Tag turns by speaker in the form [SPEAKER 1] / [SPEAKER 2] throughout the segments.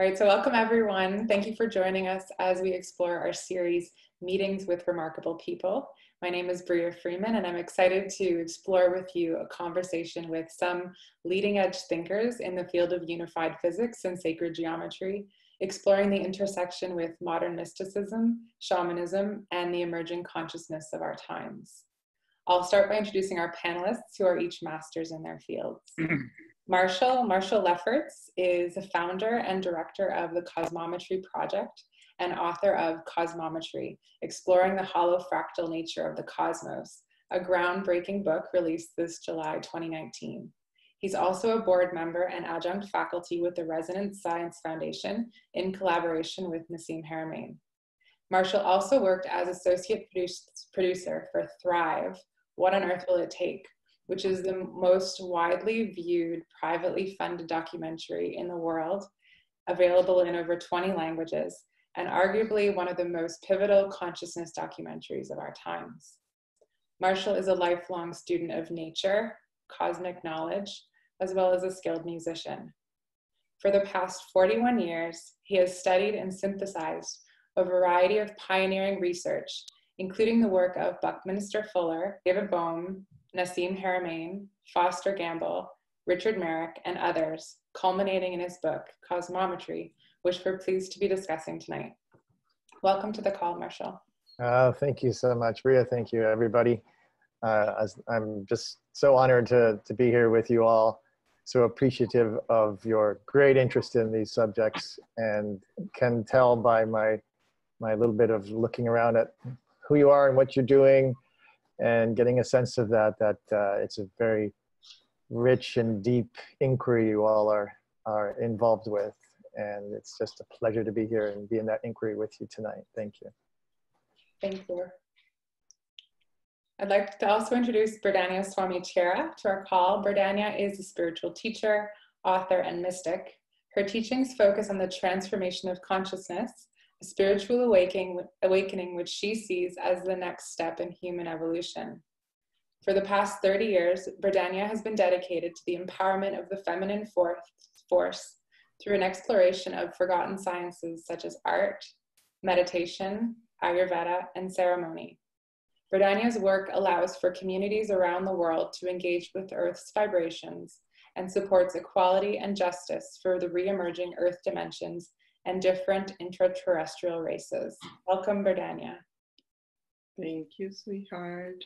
[SPEAKER 1] All right, so welcome everyone. Thank you for joining us as we explore our series, Meetings with Remarkable People. My name is Bria Freeman, and I'm excited to explore with you a conversation with some leading edge thinkers in the field of unified physics and sacred geometry, exploring the intersection with modern mysticism, shamanism, and the emerging consciousness of our times. I'll start by introducing our panelists who are each masters in their fields. Marshall, Marshall Lefferts is the founder and director of the Cosmometry Project and author of Cosmometry, Exploring the HoloFractal Nature of the Cosmos, a groundbreaking book released this July 2019. He's also a board member and adjunct faculty with the Resonance Science Foundation in collaboration with Nassim Haramein. Marshall also worked as associate producer for Thrive, What on Earth Will It Take, which is the most widely viewed privately funded documentary in the world, available in over 20 languages, and arguably one of the most pivotal consciousness documentaries of our times. Marshall is a lifelong student of nature, cosmic knowledge, as well as a skilled musician. For the past 41 years, he has studied and synthesized a variety of pioneering research, including the work of Buckminster Fuller, David Bohm, Nassim Haramein, Foster Gamble, Richard Merrick, and others, culminating in his book, Cosmometry, which we're pleased to be discussing tonight. Welcome to the call, Marshall.
[SPEAKER 2] Uh, thank you so much, Bria. Thank you, everybody. Uh, I'm just so honored to, to be here with you all. So appreciative of your great interest in these subjects and can tell by my, my little bit of looking around at who you are and what you're doing and getting a sense of that, that uh, it's a very rich and deep inquiry you all are, are involved with. And it's just a pleasure to be here and be in that inquiry with you tonight. Thank you.
[SPEAKER 1] Thank you. I'd like to also introduce Berdhanya Swami Tierra to our call. Berdhanya is a spiritual teacher, author, and mystic. Her teachings focus on the transformation of consciousness spiritual awakening, awakening which she sees as the next step in human evolution. For the past 30 years, Berdhanya has been dedicated to the empowerment of the feminine force through an exploration of forgotten sciences such as art, meditation, Ayurveda, and ceremony. Berdhanya's work allows for communities around the world to engage with Earth's vibrations and supports equality and justice for the re-emerging Earth dimensions and different intraterrestrial races. Welcome, Berdhanya.
[SPEAKER 3] Thank you, sweetheart.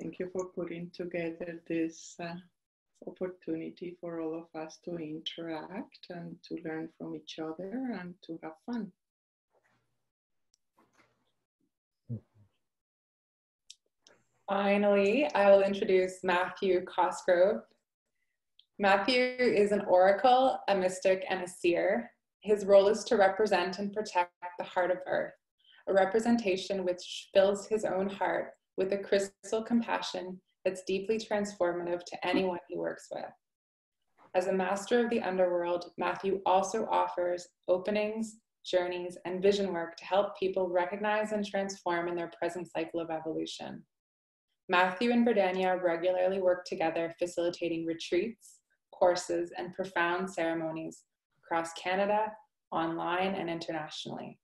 [SPEAKER 3] Thank you for putting together this uh, opportunity for all of us to interact and to learn from each other and to have fun.
[SPEAKER 1] Finally, I will introduce Matthew Cosgrove. Matthew is an oracle, a mystic, and a seer. His role is to represent and protect the heart of earth, a representation which fills his own heart with a crystal compassion that's deeply transformative to anyone he works with. As a master of the underworld, Matthew also offers openings, journeys, and vision work to help people recognize and transform in their present cycle of evolution. Matthew and Berdhanya regularly work together facilitating retreats, courses, and profound ceremonies across Canada, online, and internationally.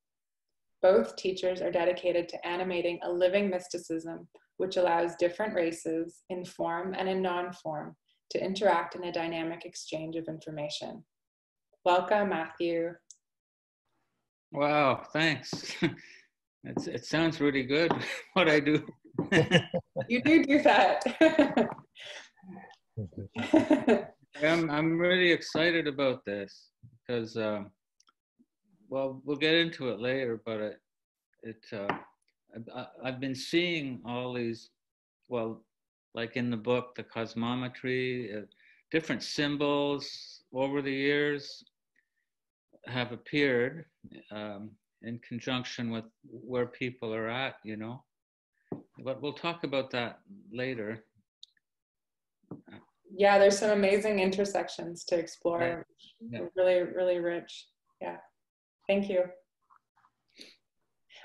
[SPEAKER 1] Both teachers are dedicated to animating a living mysticism which allows different races in form and in non-form to interact in a dynamic exchange of information. Welcome, Matthew.
[SPEAKER 4] Wow, thanks. It's, it sounds really good what I do.
[SPEAKER 1] you do do that.
[SPEAKER 4] I'm, I'm really excited about this because, uh, well, we'll get into it later, but it, it uh, I've been seeing all these, well, like in the book, the cosmometry, uh, different symbols over the years have appeared um, in conjunction with where people are at, you know. But we'll talk about that later.
[SPEAKER 1] Yeah, there's some amazing intersections to explore. Yeah. Really, really rich. Yeah. Thank you.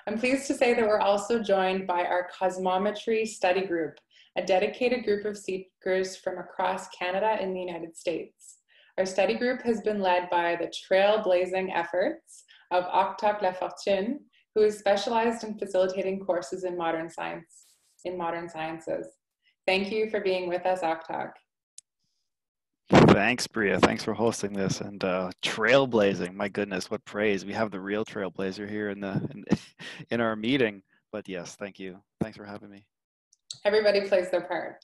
[SPEAKER 1] I'm pleased to say that we're also joined by our Cosmometry Study Group, a dedicated group of seekers from across Canada and the United States. Our study group has been led by the trailblazing efforts of Octave Lafortune, who is specialized in facilitating courses in modern science, in modern sciences. Thank you for being with us, Octave.
[SPEAKER 5] Thanks, Bria. Thanks for hosting this and uh, trailblazing. My goodness, what praise! We have the real trailblazer here in the in, in our meeting. But yes, thank you. Thanks for having me.
[SPEAKER 1] Everybody plays their part.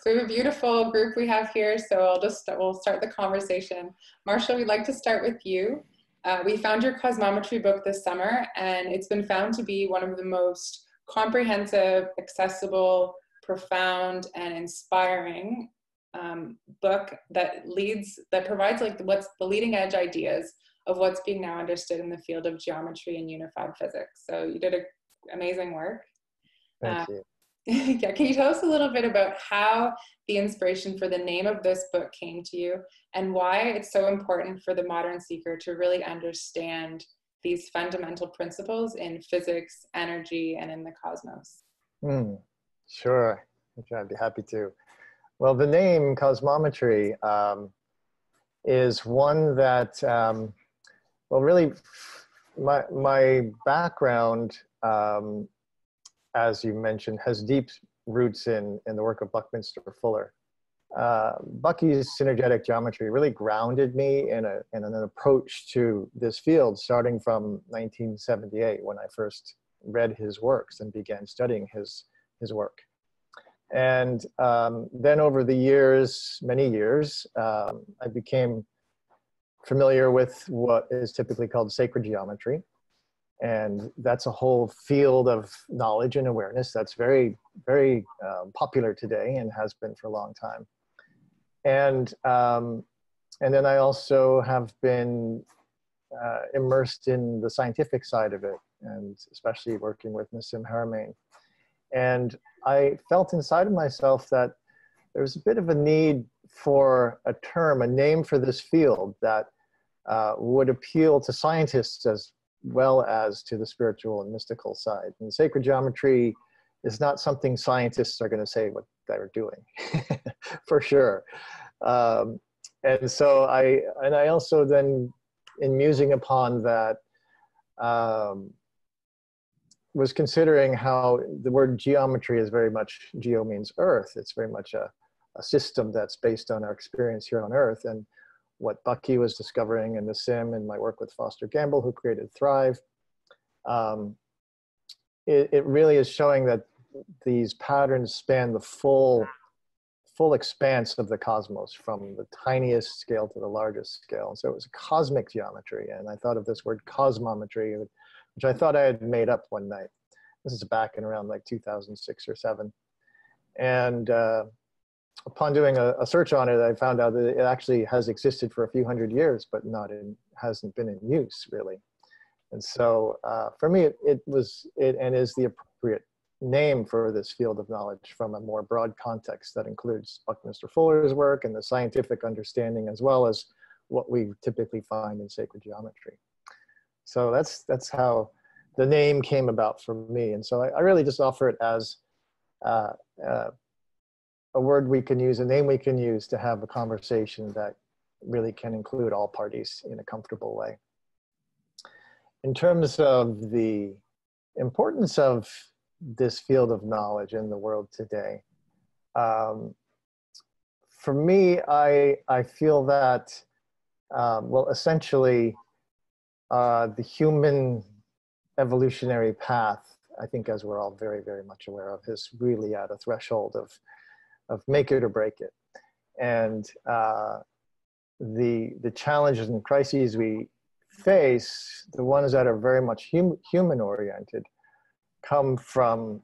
[SPEAKER 1] So we have a beautiful group we have here. So I'll just we'll start the conversation. Marshall, we'd like to start with you. Uh, we found your cosmometry book this summer, and it's been found to be one of the most comprehensive, accessible, profound, and inspiring um, book that leads that provides like what's the leading edge ideas of what's being now understood in the field of geometry and unified physics. So you did a, amazing work.
[SPEAKER 2] Thank uh, you.
[SPEAKER 1] yeah, can you tell us a little bit about how the inspiration for the name of this book came to you and why it's so important for the modern seeker to really understand these fundamental principles in physics, energy, and in the cosmos?
[SPEAKER 2] Mm, sure, I'd be happy to. Well, the name cosmometry um, is one that, um, well, really, my, my background, um, as you mentioned, has deep roots in, in the work of Buckminster Fuller. Uh, Bucky's synergetic geometry really grounded me in, a, in an approach to this field starting from 1978 when I first read his works and began studying his, his work. And um, then over the years, many years, um, I became familiar with what is typically called sacred geometry. And that's a whole field of knowledge and awareness that's very, very um, popular today and has been for a long time. And, um, and then I also have been uh, immersed in the scientific side of it, and especially working with Nassim Haramein. And I felt inside of myself that there was a bit of a need for a term, a name for this field that uh, would appeal to scientists as well as to the spiritual and mystical side. And sacred geometry is not something scientists are going to say what they're doing, for sure. Um, and so I, and I also then, in musing upon that, um, was considering how the word geometry is very much geo means earth. It's very much a, a system that's based on our experience here on earth and what bucky was discovering in Nassim and my work with foster gamble who created thrive. Um, it, it really is showing that these patterns span the full full expanse of the cosmos from the tiniest scale to the largest scale. And so it was a cosmic geometry. And i thought of this word cosmometry which I thought I had made up one night. This is back in around like 2006 or seven. And uh, upon doing a, a, search on it, I found out that it actually has existed for a few hundred years, but not in, hasn't been in use really. And so uh, for me, it, it was, it and is the appropriate name for this field of knowledge from a more broad context that includes Buckminster Fuller's work and the scientific understanding as well as what we typically find in sacred geometry. So that's that's how the name came about for me. And so I, I really just offer it as uh, uh, a word we can use, a name we can use to have a conversation that really can include all parties in a comfortable way. In terms of the importance of this field of knowledge in the world today, um, for me, I, I feel that, um, well, essentially, uh, the human evolutionary path, I think, as we're all very, very much aware of, is really at a threshold of, of make it or break it. And uh, the, the challenges and crises we face, the ones that are very much hum, human oriented, come from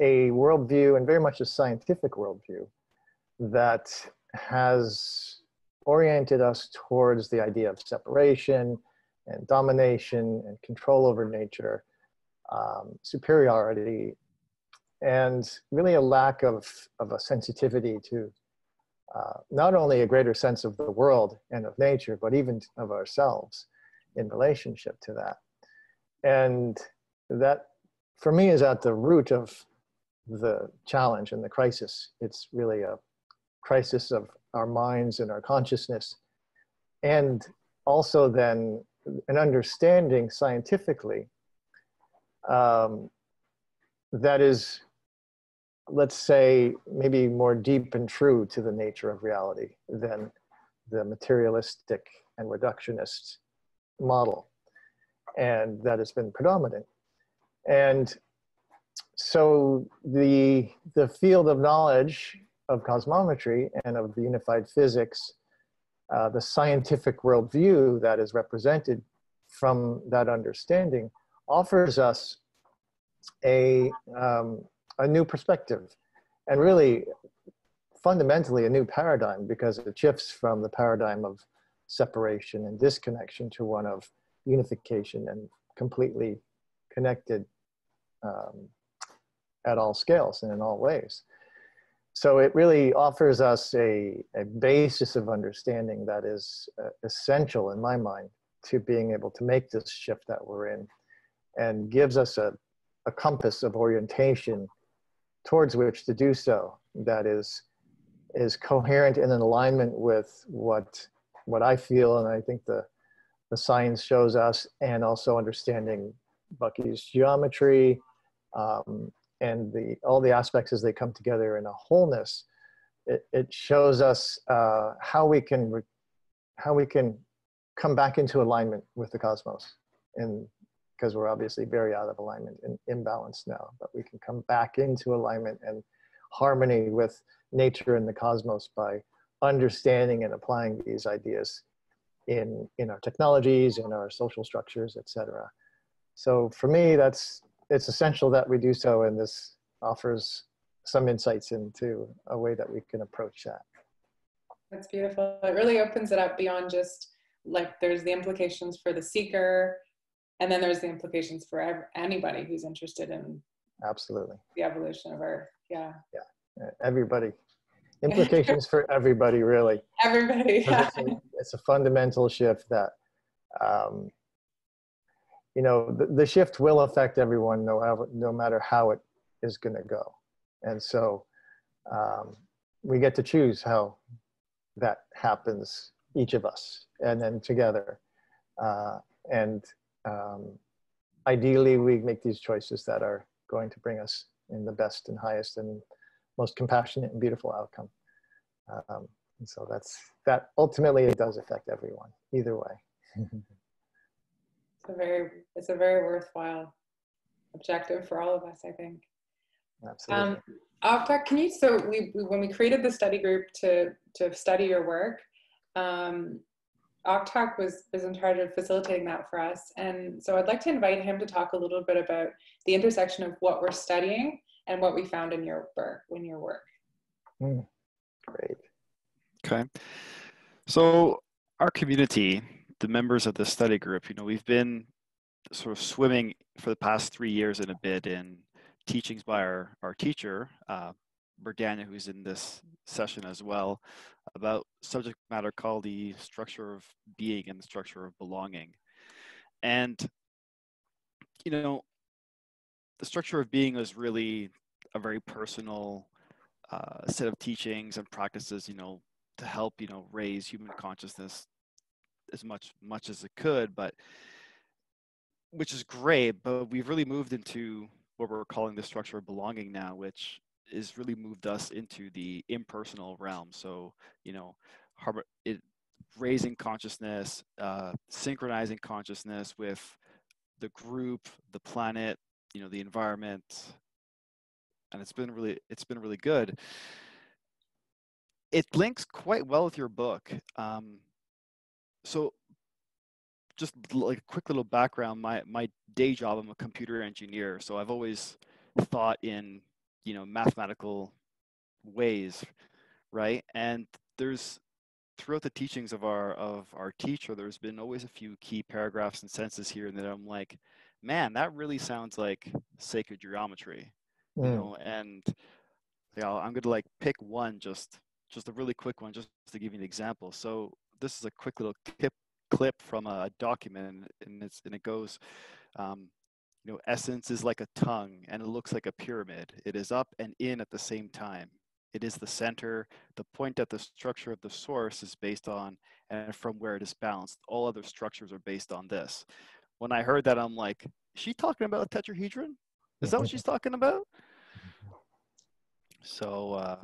[SPEAKER 2] a worldview and very much a scientific worldview that has oriented us towards the idea of separation, and domination and control over nature, um, superiority, and really a lack of, of a sensitivity to uh, not only a greater sense of the world and of nature, but even of ourselves in relationship to that. And that, for me, is at the root of the challenge and the crisis. It's really a crisis of our minds and our consciousness. And also then an understanding scientifically um, that is, let's say, maybe more deep and true to the nature of reality than the materialistic and reductionist model. And that has been predominant. And so the, the field of knowledge of cosmometry and of the unified physics, uh, the scientific worldview that is represented from that understanding offers us a, um, a new perspective and really fundamentally a new paradigm because it shifts from the paradigm of separation and disconnection to one of unification and completely connected um, at all scales and in all ways. So it really offers us a, a basis of understanding that is uh, essential in my mind to being able to make this shift that we're in and gives us a, a compass of orientation towards which to do so that is is coherent and in alignment with what what I feel and I think the the science shows us and also understanding Bucky's geometry um, and the all the aspects as they come together in a wholeness it, it shows us uh, how we can how we can come back into alignment with the cosmos and because we're obviously very out of alignment and imbalance now, but we can come back into alignment and harmony with nature and the cosmos by understanding and applying these ideas in, in our technologies, in our social structures, etc. So for me, that's, it's essential that we do so, and this offers some insights into a way that we can approach that.
[SPEAKER 1] That's beautiful. It really opens it up beyond just like there's the implications for the seeker and then there's the implications for anybody who's interested in
[SPEAKER 2] absolutely
[SPEAKER 1] the evolution of earth yeah
[SPEAKER 2] yeah everybody implications for everybody really
[SPEAKER 1] everybody yeah.
[SPEAKER 2] It's, a, it's, a, fundamental shift that um, you know the, the shift will affect everyone no, no matter how it is going to go and so um, we get to choose how that happens each of us and then together uh, and um, ideally we make these choices that are going to bring us in the best and highest and most compassionate and beautiful outcome. Um, and so that's that ultimately it does affect everyone either way.
[SPEAKER 1] it's a very it's a very worthwhile objective for all of us, I think.
[SPEAKER 2] Absolutely.
[SPEAKER 1] Um, can you so we when we created the study group to to study your work, um, Octave was, was in charge of facilitating that for us. And so I'd like to invite him to talk a little bit about the intersection of what we're studying and what we found in your work, in your work.
[SPEAKER 2] Mm, great.
[SPEAKER 5] Okay. So our community, the members of the study group, you know, we've been sort of swimming for the past three years and a bit in teachings by our, our teacher, uh, who's in this session as well, about subject matter called the structure of being and the structure of belonging. And, you know, the structure of being is really a very personal uh, set of teachings and practices, you know, to help, you know, raise human consciousness as much much as it could, but which is great, but we've really moved into what we're calling the structure of belonging now, which is really moved us into the impersonal realm. So, you know, it, raising consciousness, uh, synchronizing consciousness with the group, the planet, you know, the environment, and it's been really, it's been really good. It links quite well with your book. Um, so just like a quick little background, my, my day job, I'm a computer engineer. So I've always thought in you know mathematical ways right and there's throughout the teachings of our of our teacher there's been always a few key paragraphs and sentences here and that i'm like man that really sounds like sacred geometry mm. you know and yeah i'm gonna like pick one just just a really quick one just to give you an example so this is a quick little clip clip from a document and it's and it goes um, you know, essence is like a tongue and it looks like a pyramid. It is up and in at the same time. it is the center. The point that the structure of the source is based on and from where it is balanced. All other structures are based on this. When I heard that, I'm like, she talking about a tetrahedron? Is that what she's talking about? So, uh,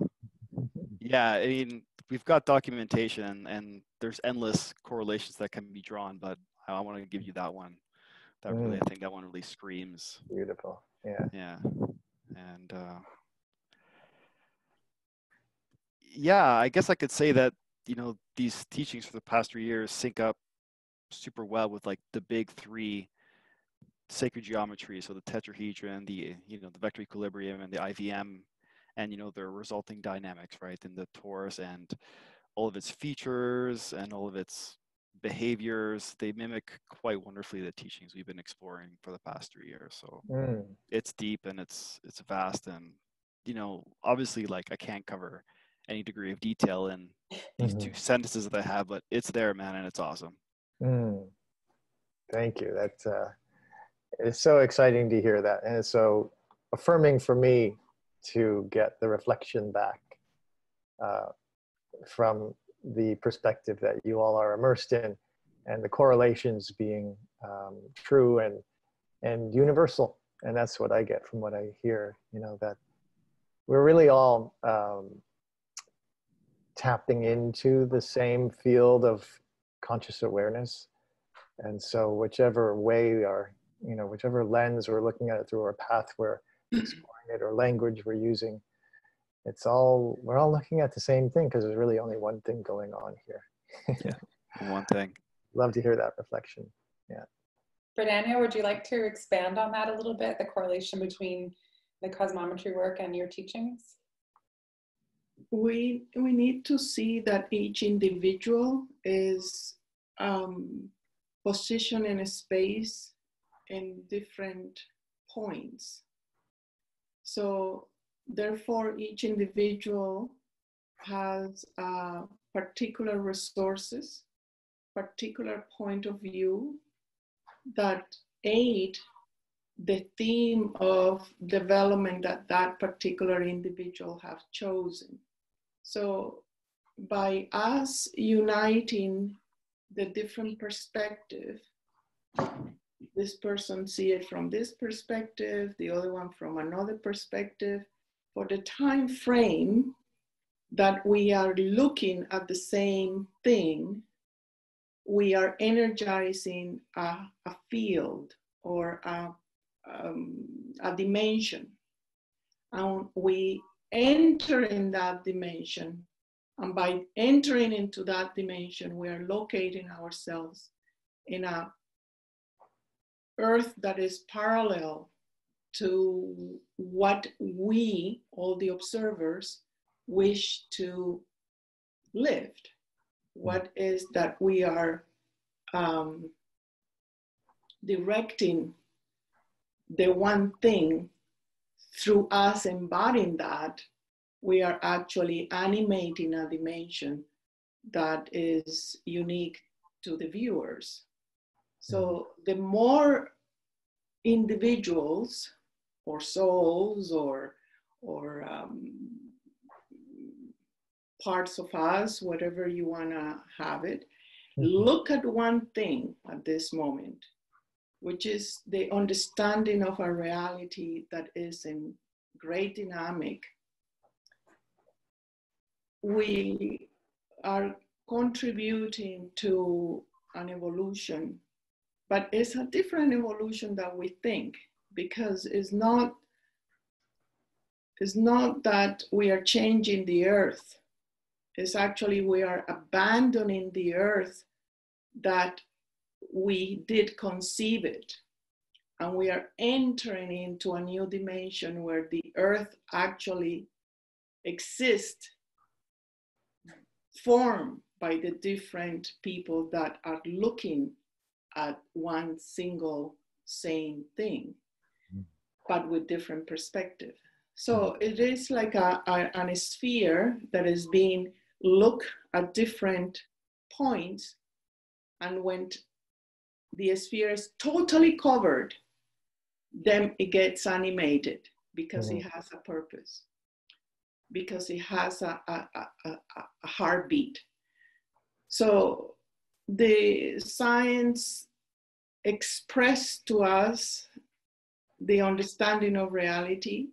[SPEAKER 5] yeah, I mean, we've got documentation and there's endless correlations that can be drawn, but I, I want to give you that one. That really,
[SPEAKER 2] Mm.
[SPEAKER 5] I think that one really screams.
[SPEAKER 2] Beautiful. Yeah.
[SPEAKER 5] Yeah. And uh, yeah, I guess I could say that, you know, these teachings for the past three years sync up super well with like the big three sacred geometry. So the tetrahedron, the, you know, the vector equilibrium and the IVM and, you know, their resulting dynamics, right? in the torus and all of its features and all of its behaviors, they mimic quite wonderfully the teachings we've been exploring for the past three years. So
[SPEAKER 2] Mm.
[SPEAKER 5] it's deep and it's it's vast and you know obviously like i can't cover any degree of detail in these two sentences that i have but it's there man and it's awesome
[SPEAKER 2] Mm. Thank you. That's uh, it's so exciting to hear that, and it's so affirming for me to get the reflection back uh, from the perspective that you all are immersed in, and the correlations being um, true and and universal. And that's what I get from what I hear. You know that we're really all um, tapping into the same field of conscious awareness. And so whichever way we are, you know, whichever lens we're looking at it through or path we're exploring it or language we're using, it's all, we're all looking at the same thing because there's really only one thing going on here.
[SPEAKER 5] one thing
[SPEAKER 2] Love to hear that reflection.
[SPEAKER 1] Yeah Berdhanya, would you like to expand on that a little bit, the correlation between the cosmometry work and your teachings?
[SPEAKER 3] we we need to see that each individual is um, positioned in a space in different points. So therefore, each individual has uh, particular resources, particular point of view that aid the theme of development that that particular individual have chosen. So by us uniting the different perspective, this person see it from this perspective, the other one from another perspective, for the time frame that we are looking at the same thing, we are energizing a, a field or a, um, a dimension. And we enter in that dimension. And by entering into that dimension, we are locating ourselves in a earth that is parallel to what we, all the observers, wish to live. What is that we are um, directing the one thing through us embodying that, we are actually animating a dimension that is unique to the viewers. So the more individuals or souls or or um, parts of us, whatever you want to have it, look at one thing at this moment, which is the understanding of a reality that is in great dynamic. We are contributing to an evolution, but it's a different evolution that we think because it's not it's not that we are changing the earth. It's actually we are abandoning the earth that we did conceive it. And we are entering into a new dimension where the earth actually exists formed by the different people that are looking at one single same thing but with different perspective. So mm-hmm. it is like a, a, an sphere that is being looked at different points and when the sphere is totally covered then it gets animated because it mm-hmm. has a purpose because it has a, a, a, a heartbeat. So the science expressed to us the understanding of reality,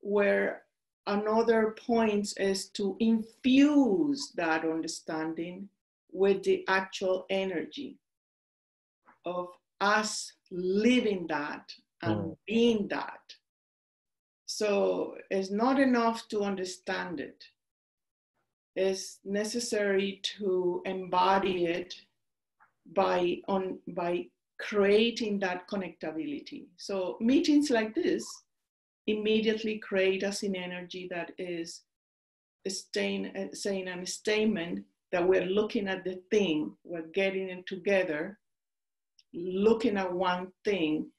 [SPEAKER 3] where another point is to infuse that understanding with the actual energy of us living that and mm. being that. So it's not enough to understand it. It's necessary to embody it by on by creating that connectability. So meetings like this immediately create us in energy that is staying, saying a statement that we're looking at the thing, we're getting it together, looking at one thing,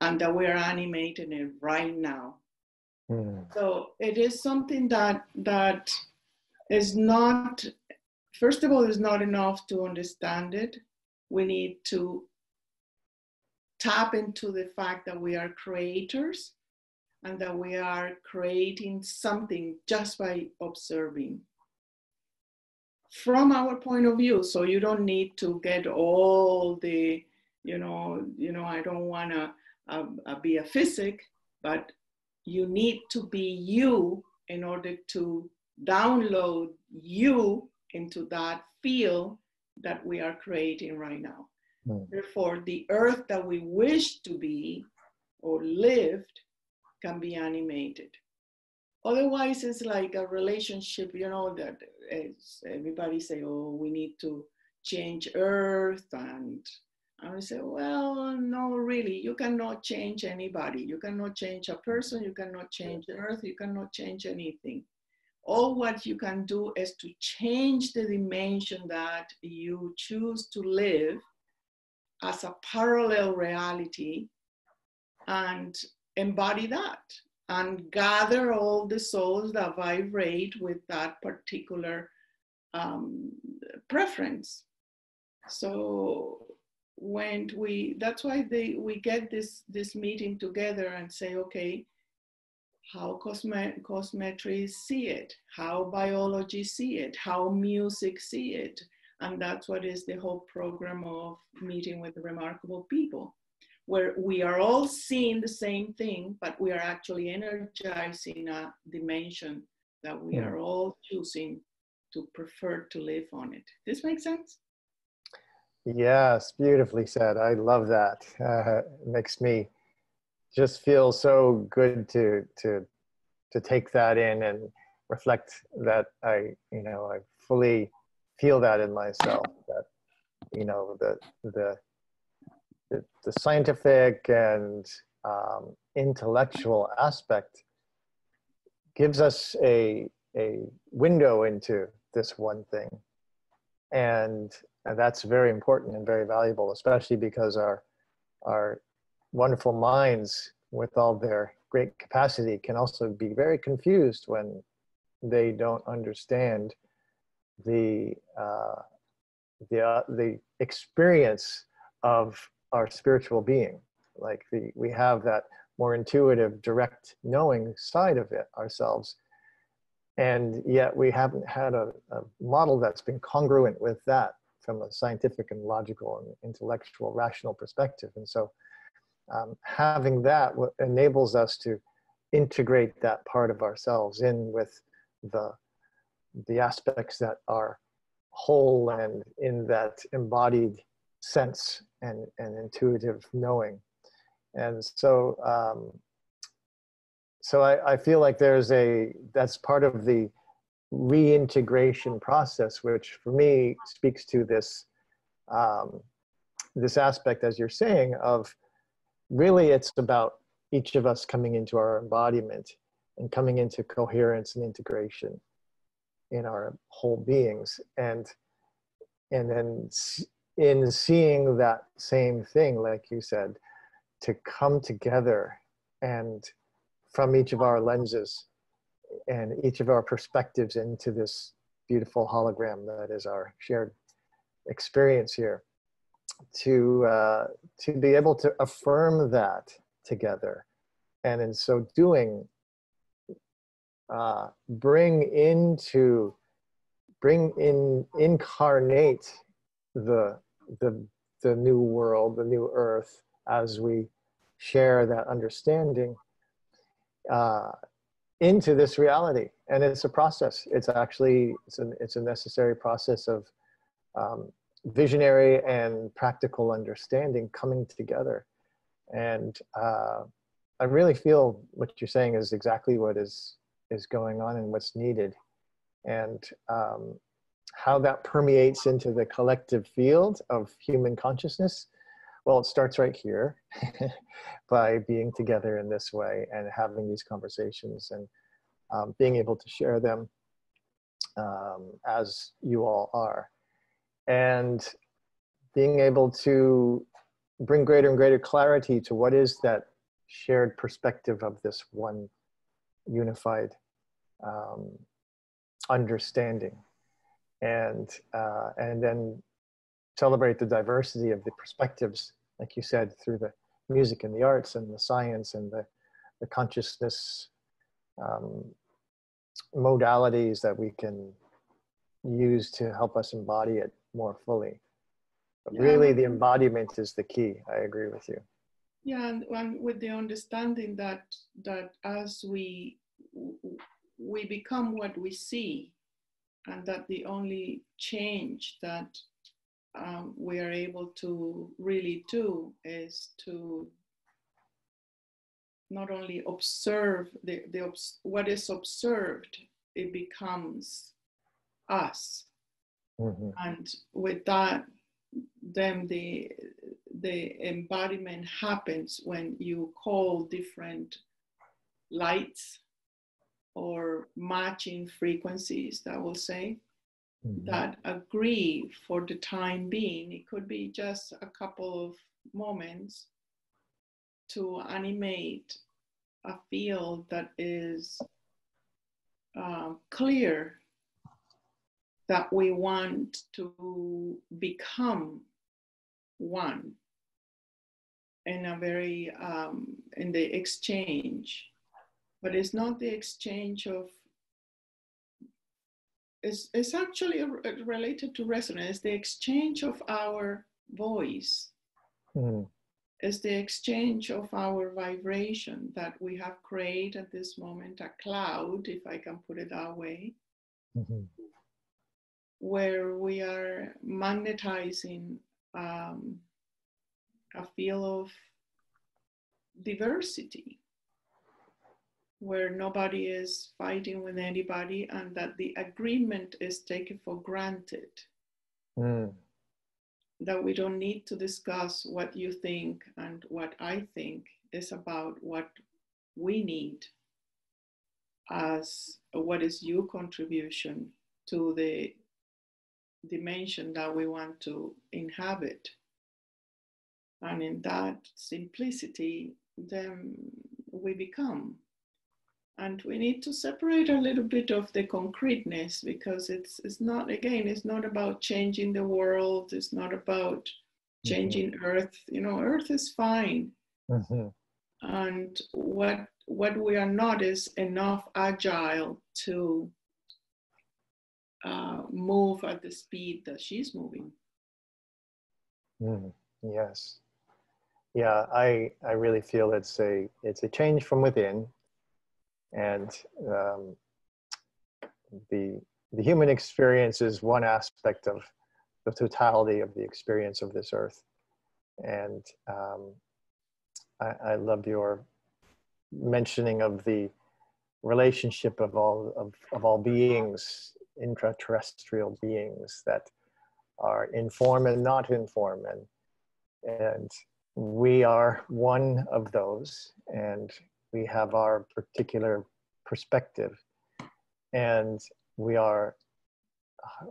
[SPEAKER 3] and that we're animating it right now. Mm. So it is something that that is not first of all is not enough to understand it. We need to tap into the fact that we are creators and that we are creating something just by observing. From our point of view so you don't need to get all the you know you know i don't want to uh, uh, be a physic but you need to be you in order to download you into that field that we are creating right now mm. therefore the earth that we wish to be or lived can be animated otherwise it's like a relationship you know that everybody say oh we need to change earth and I would say, well, no, really, you cannot change anybody. You cannot change a person. You cannot change the earth. You cannot change anything. All what you can do is to change the dimension that you choose to live as a parallel reality and embody that and gather all the souls that vibrate with that particular um, preference. So when we, that's why they, we get this, this meeting together and say, okay, how cosmet- cosmetry see it, how biology see it, how music see it. And that's what is the whole program of meeting with remarkable people where we are all seeing the same thing, but we are actually energizing a dimension that we yeah. are all choosing to prefer to live on it. This makes sense?
[SPEAKER 2] Yes, beautifully said. I love that. Uh, makes me just feels so good to to to take that in and reflect that I, you know, I fully feel that in myself. That you know the the the, the scientific and um, intellectual aspect gives us a, a window into this one thing. And, and that's very important and very valuable, especially because our, our wonderful minds with all their great capacity can also be very confused when they don't understand the, uh, the, uh, the experience of our spiritual being. Like the, we have that more intuitive, direct knowing side of it ourselves. And yet we haven't had a, a model that's been congruent with that from a scientific and logical and intellectual, rational perspective. And so um, having that enables us to integrate that part of ourselves in with the, the aspects that are whole and in that embodied sense and, and intuitive knowing. And so, um, so I, I feel like there's a, that's part of the reintegration process, which for me speaks to this, um, this aspect, as you're saying, of really it's about each of us coming into our embodiment and coming into coherence and integration in our whole beings. And and then in seeing that same thing, like you said, to come together and from each of our lenses and each of our perspectives into this beautiful hologram that is our shared experience here to uh, to be able to affirm that together and in so doing uh, bring into, bring in, incarnate the, the, the new world, the new earth, as we share that understanding uh, into this reality. And it's a process. It's actually, it's, an, it's a necessary process of um, visionary and practical understanding coming together. And uh, I really feel what you're saying is exactly what is, is going on and what's needed. And um, how that permeates into the collective field of human consciousness well, it starts right here by being together in this way and having these conversations and um, being able to share them um, as you all are. And being able to bring greater and greater clarity to what is that shared perspective of this one unified um, understanding. And uh, and then celebrate the diversity of the perspectives, like you said, through the music and the arts and the science and the, the consciousness um, modalities that we can use to help us embody it more fully. But yeah. really, the embodiment is the key. I agree with you.
[SPEAKER 3] Yeah, and, and with the understanding that that as we we become what we see, and that the only change that um, we are able to really do is to not only observe the, the what is observed, it becomes us. Mm-hmm. And with that, then the the embodiment happens when you call different lights or matching frequencies, that will say, mm-hmm. that agree for the time being. It could be just a couple of moments to animate a field that is uh, clear that we want to become one in a very um, in the exchange but it's not the exchange of it's, is actually related to resonance, the exchange of our voice. Mm. Is the exchange of our vibration that we have created at this moment, a cloud, if I can put it that way, mm-hmm. Where we are magnetizing um, a field of diversity where nobody is fighting with anybody and that the agreement is taken for granted. Mm. That we don't need to discuss what you think and what I think is about what we need as what is your contribution to the dimension that we want to inhabit. And in that simplicity, then we become and we need to separate a little bit of the concreteness because it's it's not again it's not about changing the world it's not about mm-hmm. changing mm-hmm. earth you know earth is fine mm-hmm. and what what we are not is enough agile to uh, move at the speed that she's moving.
[SPEAKER 2] Mm, yes. Yeah i i really feel it's a it's a change from within and um, the the human experience is one aspect of the totality of the experience of this earth. And um, I, I love your mentioning of the relationship of all of, of all beings intraterrestrial beings that are in form and not in form and and we are one of those and we have our particular perspective. And we are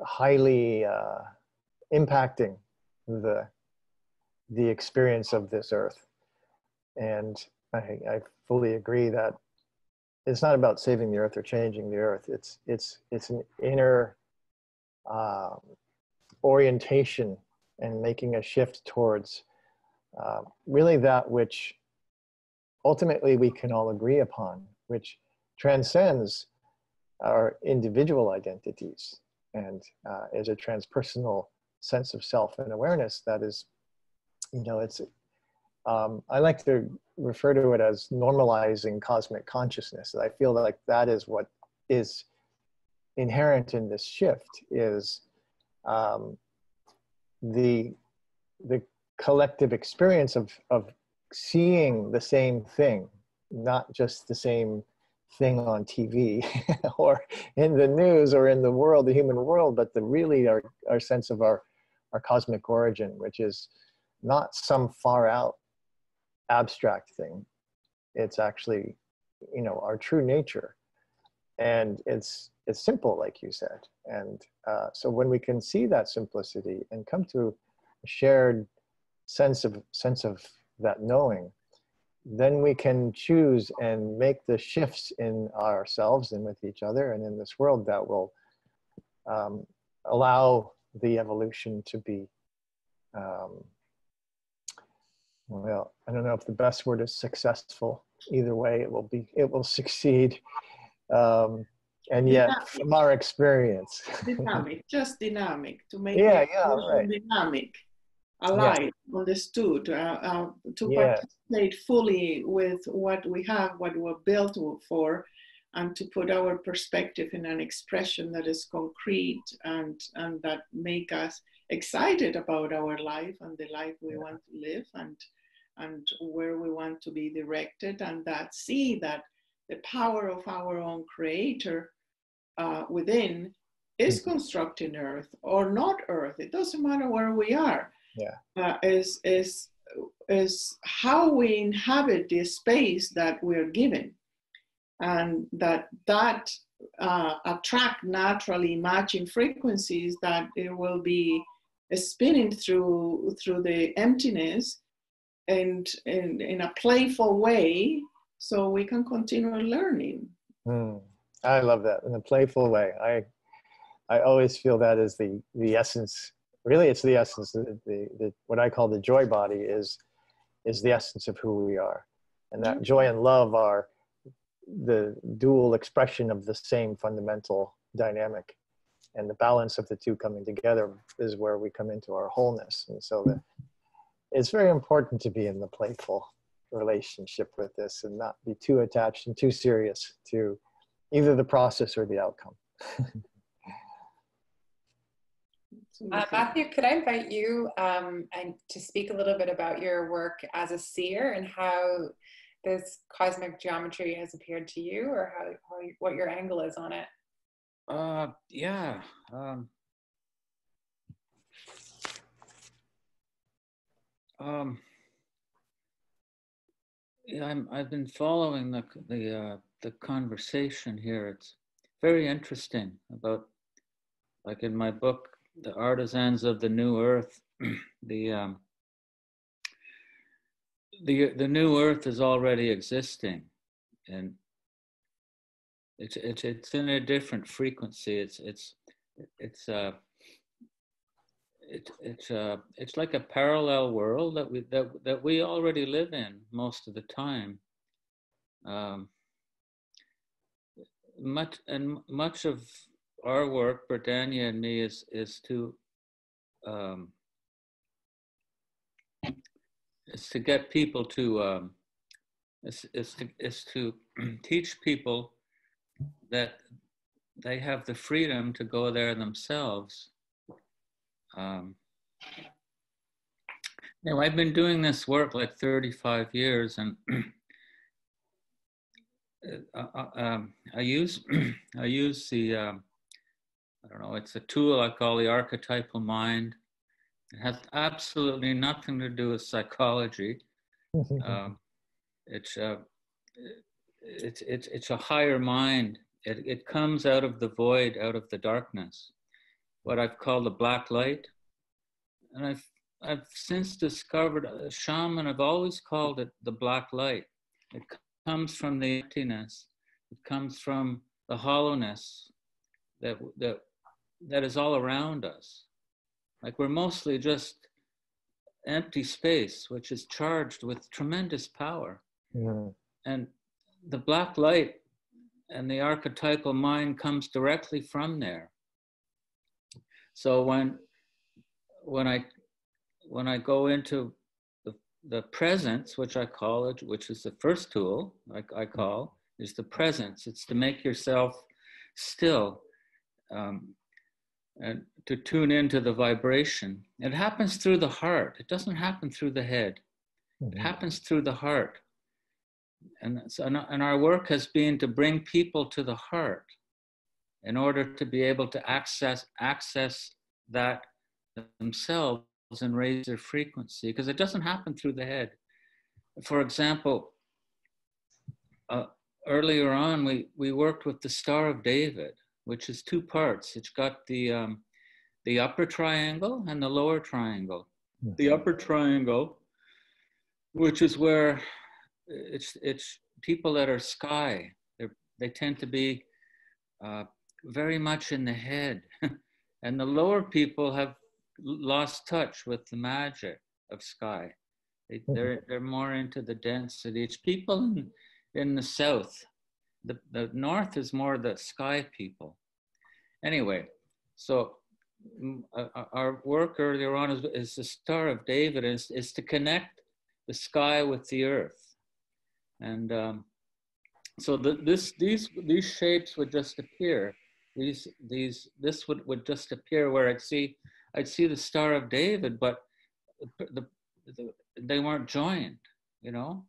[SPEAKER 2] highly uh, impacting the the experience of this earth. And I, I fully agree that it's not about saving the earth or changing the earth. It's it's it's an inner um, orientation and making a shift towards uh, really that which ultimately we can all agree upon, which transcends our individual identities and uh, is a transpersonal sense of self and awareness that is, you know, it's, um, I like to refer to it as normalizing cosmic consciousness. I feel like that is what is inherent in this shift is um, the the collective experience of of seeing the same thing, not just the same thing on TV or in the news or in the world, the human world, but the really our, our sense of our, our cosmic origin, which is not some far out abstract thing. It's actually, you know, our true nature. And it's it's simple, like you said. And uh, so when we can see that simplicity and come to a shared sense of sense of that knowing, then we can choose and make the shifts in ourselves and with each other and in this world that will um, allow the evolution to be um, well i don't know if the best word is successful either way it will be it will succeed um, and yet dynamic. from our experience
[SPEAKER 3] dynamic just dynamic to make
[SPEAKER 2] yeah
[SPEAKER 3] it
[SPEAKER 2] yeah right
[SPEAKER 3] dynamic alive yeah. understood uh, uh, to yeah. participate fully with what we have what we're built for and to put our perspective in an expression that is concrete and and that make us excited about our life and the life we yeah. want to live and and where we want to be directed and that see that the power of our own creator uh, within is mm-hmm. constructing earth or not earth it doesn't matter where we are
[SPEAKER 2] yeah.
[SPEAKER 3] uh, is is is how we inhabit the space that we're given and that that uh, attract naturally matching frequencies that it will be spinning through through the emptiness and in, in a playful way so we can continue learning.
[SPEAKER 2] Mm, i love that in a playful way. I i always feel that is the the essence really it's the essence the, the, the, what i call the joy body is is the essence of who we are. And that joy and love are the dual expression of the same fundamental dynamic. And the balance of the two coming together is where we come into our wholeness. And so the, it's very important to be in the playful relationship with this and not be too attached and too serious to either the process or the outcome
[SPEAKER 1] Uh, Matthew, could I invite you um, and to speak a little bit about your work as a seer and how this cosmic geometry has appeared to you, or how, how what your angle is on it?
[SPEAKER 4] Uh, yeah. Um, um, yeah, I'm, I've been following the the uh, the conversation here. It's very interesting about, like in my book, the artisans of the new earth, the um, the the new earth is already existing, and it's it's it's in a different frequency. It's it's it's uh it, it's uh it's like a parallel world that we that that we already live in most of the time. Um, much and much of our work, Berdhanya and me, is is to um, is to get people to um, is, is to is to teach people that they have the freedom to go there themselves. Um, you know, I've been doing this work like 35 years, and uh, uh, um, I use I use the um, I don't know, it's a tool I call the archetypal mind. It has absolutely nothing to do with psychology. um, it's, a, uh, it's, it's, it's a higher mind. It, it comes out of the void, out of the darkness, what I've called the black light. And I've, I've since discovered, a shaman, I've always called it the black light. It comes from the emptiness, it comes from the hollowness that, that that is all around us. Like we're mostly just empty space, which is charged with tremendous power.
[SPEAKER 2] Yeah.
[SPEAKER 4] And the black light and the archetypal mind comes directly from there. So when when I when I go into the, the presence, which I call it, which is the first tool I, I call, is the presence. It's to make yourself still um, and to tune into the vibration. It happens through the heart. It doesn't happen through the head. Mm-hmm. It happens through the heart. And, so, and our work has been to bring people to the heart in order to be able to access access that themselves and raise their frequency because it doesn't happen through the head. For example, uh, earlier on we, we worked with the Star of David, which is two parts. It's got the um, the upper triangle and the lower triangle. Mm-hmm. The upper triangle, which is where it's it's people that are sky. They they tend to be uh, very much in the head, and the lower people have lost touch with the magic of sky. They, mm-hmm. they're, they're more into the density. It's people in, in the south. The, the north is more the sky people. Anyway, so mm, uh, uh, our work earlier on is, is the Star of David is, is to connect the sky with the earth. And um, so the, this, these, these shapes would just appear. These, these, this would, would just appear where I'd see, I'd see the Star of David, but the, the, they weren't joined, you know?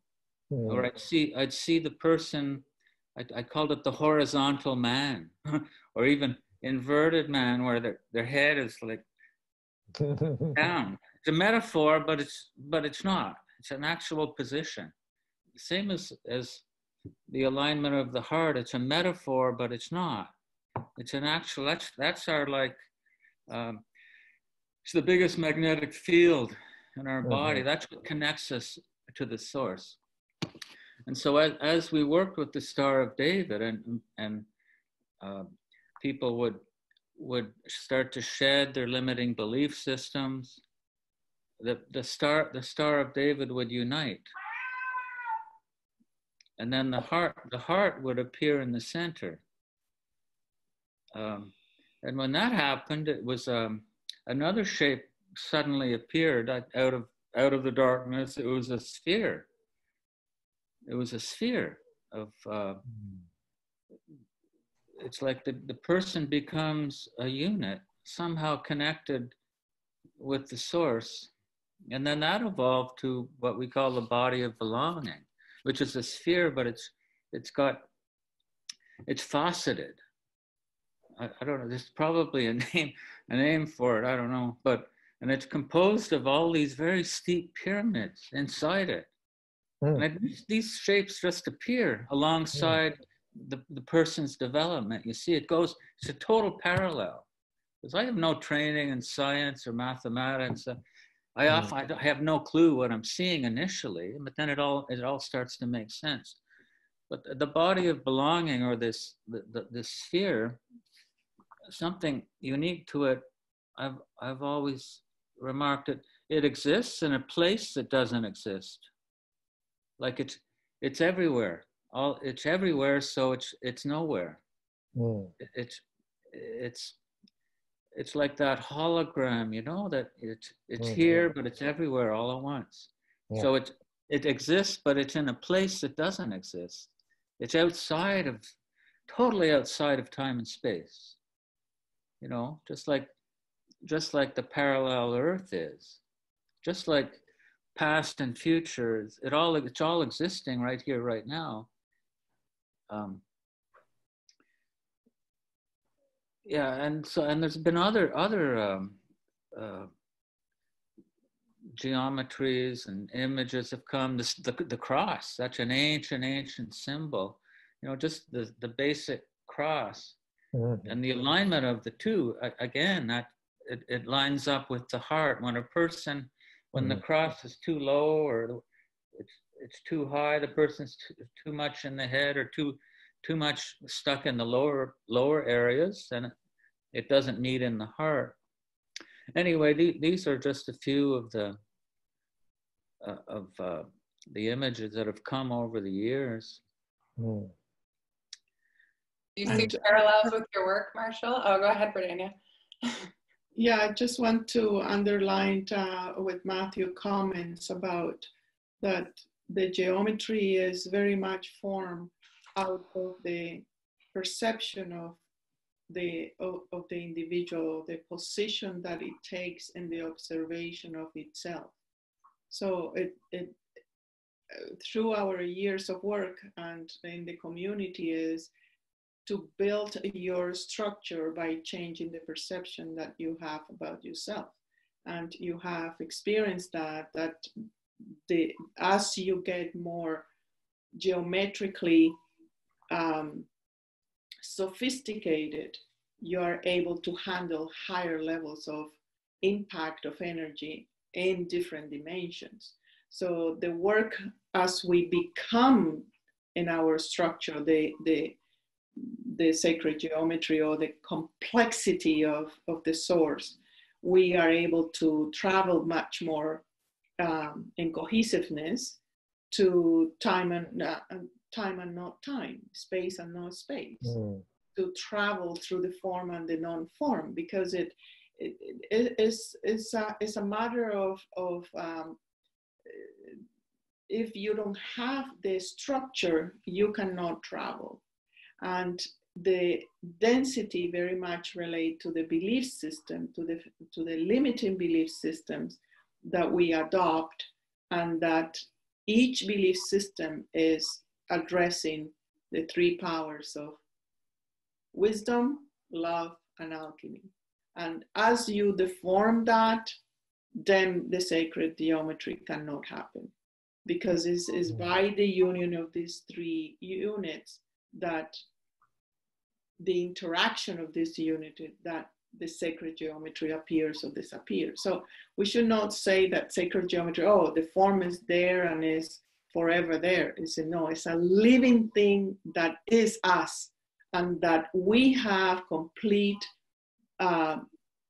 [SPEAKER 4] Mm. Or I'd see, I'd see the person, I, I called it the horizontal man, or even inverted man, where their, their head is like down. It's a metaphor, but it's, but it's not. It's an actual position same as, as the alignment of the heart. It's a metaphor, but it's not. It's an actual, that's, that's our like, um, it's the biggest magnetic field in our mm-hmm. body. That's what connects us to the source. And so as, as we worked with the Star of David and, and uh, people would, would start to shed their limiting belief systems, the, the, star, the Star of David would unite and then the heart the heart would appear in the center um, and when that happened it was um, another shape suddenly appeared out of out of the darkness. It was a sphere. It was a sphere of uh, it's like the, the person becomes a unit somehow connected with the source. And then that evolved to what we call the body of belonging which is a sphere, but it's it's got it's faceted. I, I, don't know. There's probably a name a name for it. I don't know, but and it's composed of all these very steep pyramids inside it. Mm. And it, these shapes just appear alongside mm. the, the person's development. You see, it goes, it's a total parallel. Because I have no training in science or mathematics. I mm. often I have no clue what I'm seeing initially, but then it all it all starts to make sense. But the body of belonging or this the, the, this sphere, something unique to it. I've I've always remarked it. It exists in a place that doesn't exist. Like it's it's everywhere. All it's everywhere, so it's it's nowhere. Mm. It, it's it's it's like that hologram, you know, that it's it's mm-hmm. here, but it's everywhere all at once. Yeah. So it it exists, but it's in a place that doesn't exist. It's outside of, totally outside of time and space. You know, just like just like the parallel Earth is, just like past and futures. It all it's all existing right here, right now. Um, yeah, and so and there's been other other um, uh, geometries and images have come. This, the the cross, such an ancient ancient symbol. You know, just the the basic cross mm-hmm. and the alignment of the two. Again, that it, it lines up with the heart. When a person, when mm-hmm. the cross is too low or it's it's too high, the person's too, too much in the head or too too much stuck in the lower lower areas and it doesn't meet in the heart. Anyway, th- these are just a few of the uh, of uh, the images that have come over the years. Mm.
[SPEAKER 1] Do you see and, parallels with your work, Marshall? Oh, go ahead, Berdhanya.
[SPEAKER 3] yeah, I just want to underline uh, with Matthew comments about that the geometry is very much formed out of the perception of the of, of the individual, the position that it takes in the observation of itself. So it, it through our years of work and in the community is to build your structure by changing the perception that you have about yourself. And you have experienced that that the as you get more geometrically um, sophisticated you are able to handle higher levels of impact of energy in different dimensions. So the work as we become in our structure the the the sacred geometry or the complexity of, of the source, we are able to travel much more um, in cohesiveness to time and uh, time and not time, space and not space, mm. to travel through the form and the non-form because it, it, it is it's a, it's a matter of of um, if you don't have the structure, you cannot travel and the density very much relate to the belief system, to the, to the limiting belief systems that we adopt and that each belief system is addressing the three powers of wisdom, love, and alchemy. And as you deform that, then the sacred geometry cannot happen because it's, it's mm. by the union of these three units that the interaction of this unity that the sacred geometry appears or disappears. So we should not say that sacred geometry, oh, the form is there and is forever there. It's a no, it's a living thing that is us and that we have complete uh,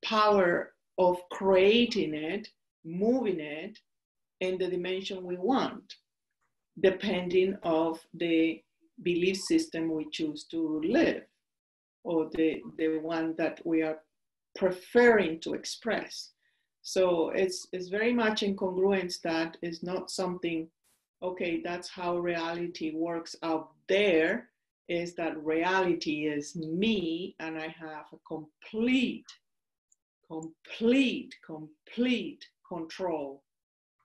[SPEAKER 3] power of creating it, moving it in the dimension we want, depending of the belief system we choose to live or the, the one that we are preferring to express. So it's, it's very much in congruence that is not something, okay, that's how reality works out there, is that reality is me and I have a complete, complete, complete control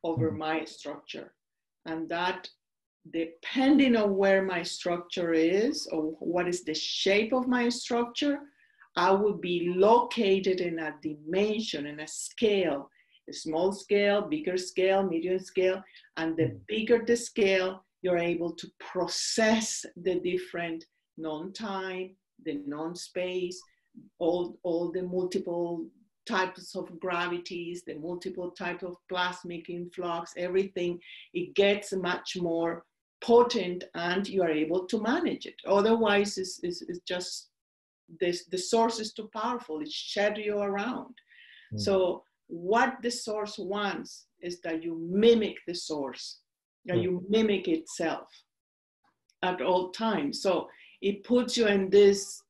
[SPEAKER 3] over mm-hmm. my structure. And that depending on where my structure is or what is the shape of my structure, I will be located in a dimension, in a scale, a small scale, bigger scale, medium scale, and the mm. bigger the scale, you're able to process the different non-time, the non-space, all, all the multiple types of gravities, the multiple types of plasmic influx, everything, it gets much more potent and you are able to manage it. Otherwise, it's, it's, it's just this, the source is too powerful, it shed you around. Mm. So, what the source wants is that you mimic the source, that mm. you mimic itself at all times. So, it puts you in this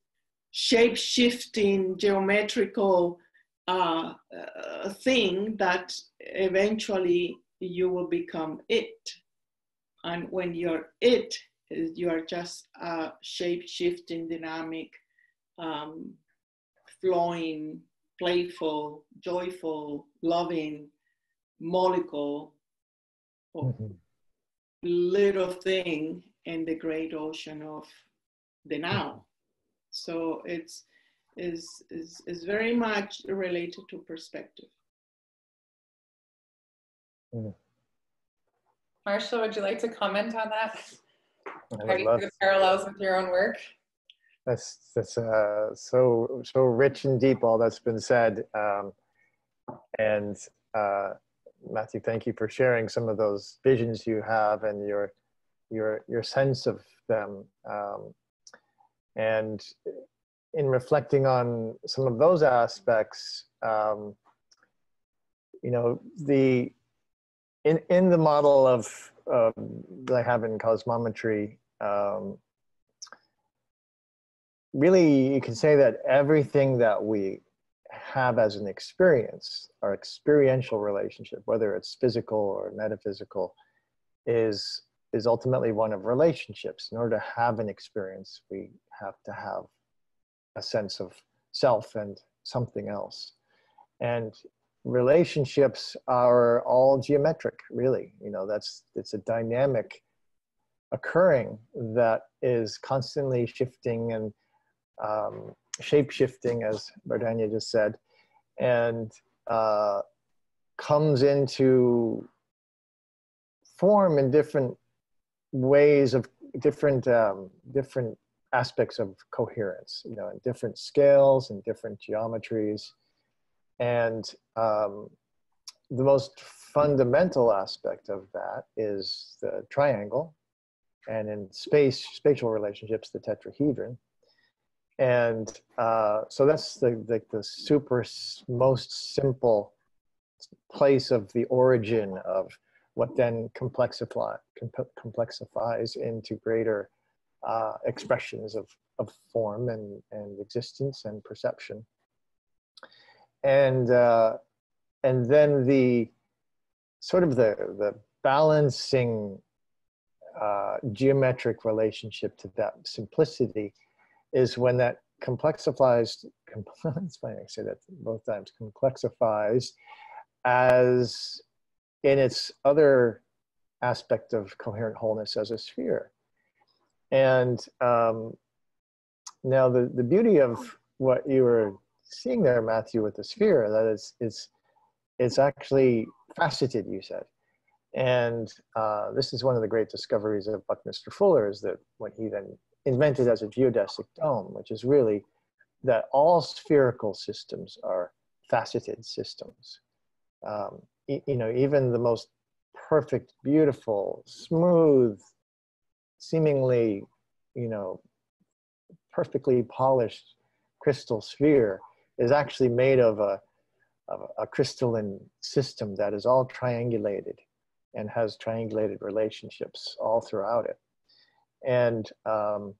[SPEAKER 3] shape shifting geometrical uh, uh, thing that eventually you will become it and when you're it, you are just a shape shifting, dynamic, um, flowing, playful, joyful, loving molecule mm-hmm. little thing in the great ocean of the now. So it's is is is very much related to perspective.
[SPEAKER 1] Mm. Marshall, would you like to comment on that? How you see the parallels with your own work?
[SPEAKER 2] That's that's uh, so so rich and deep. All that's been said, um, and uh, Matthew, thank you for sharing some of those visions you have and your your your sense of them. Um, and in reflecting on some of those aspects, um, you know the in in the model of that I have in cosmometry, um, really, you can say that everything that we have as an experience, our experiential relationship, whether it's physical or metaphysical, is is ultimately one of relationships. In order to have an experience, we have to have a sense of self and something else. And relationships are all geometric, really. You know, that's it's a dynamic occurring that is constantly shifting and um, shape shifting, as Berdhanya just said, and uh, comes into form in different ways of different um, different aspects of coherence. You know, in different scales and different geometries, and um, the most fundamental aspect of that is the triangle, and in space spatial relationships, the tetrahedron and uh, so that's the, the, the super most simple place of the origin of what then complexify, complexifies into greater uh, expressions of, of form and, and existence and perception. And, uh, and then the sort of the, the balancing uh, geometric relationship to that simplicity is when that complexifies, it's funny I say that both times, complexifies as in its other aspect of coherent wholeness as a sphere. And um, now the, the beauty of what you were seeing there, Matthew, with the sphere, that is, it's, it's actually faceted, you said. And uh, this is one of the great discoveries of Buckminster Fuller is that what he then invented as a geodesic dome, which is really that all spherical systems are faceted systems. Um, you know, even the most perfect, beautiful, smooth, seemingly, you know, perfectly polished crystal sphere is actually made of a, of a crystalline system that is all triangulated and has triangulated relationships all throughout it and um,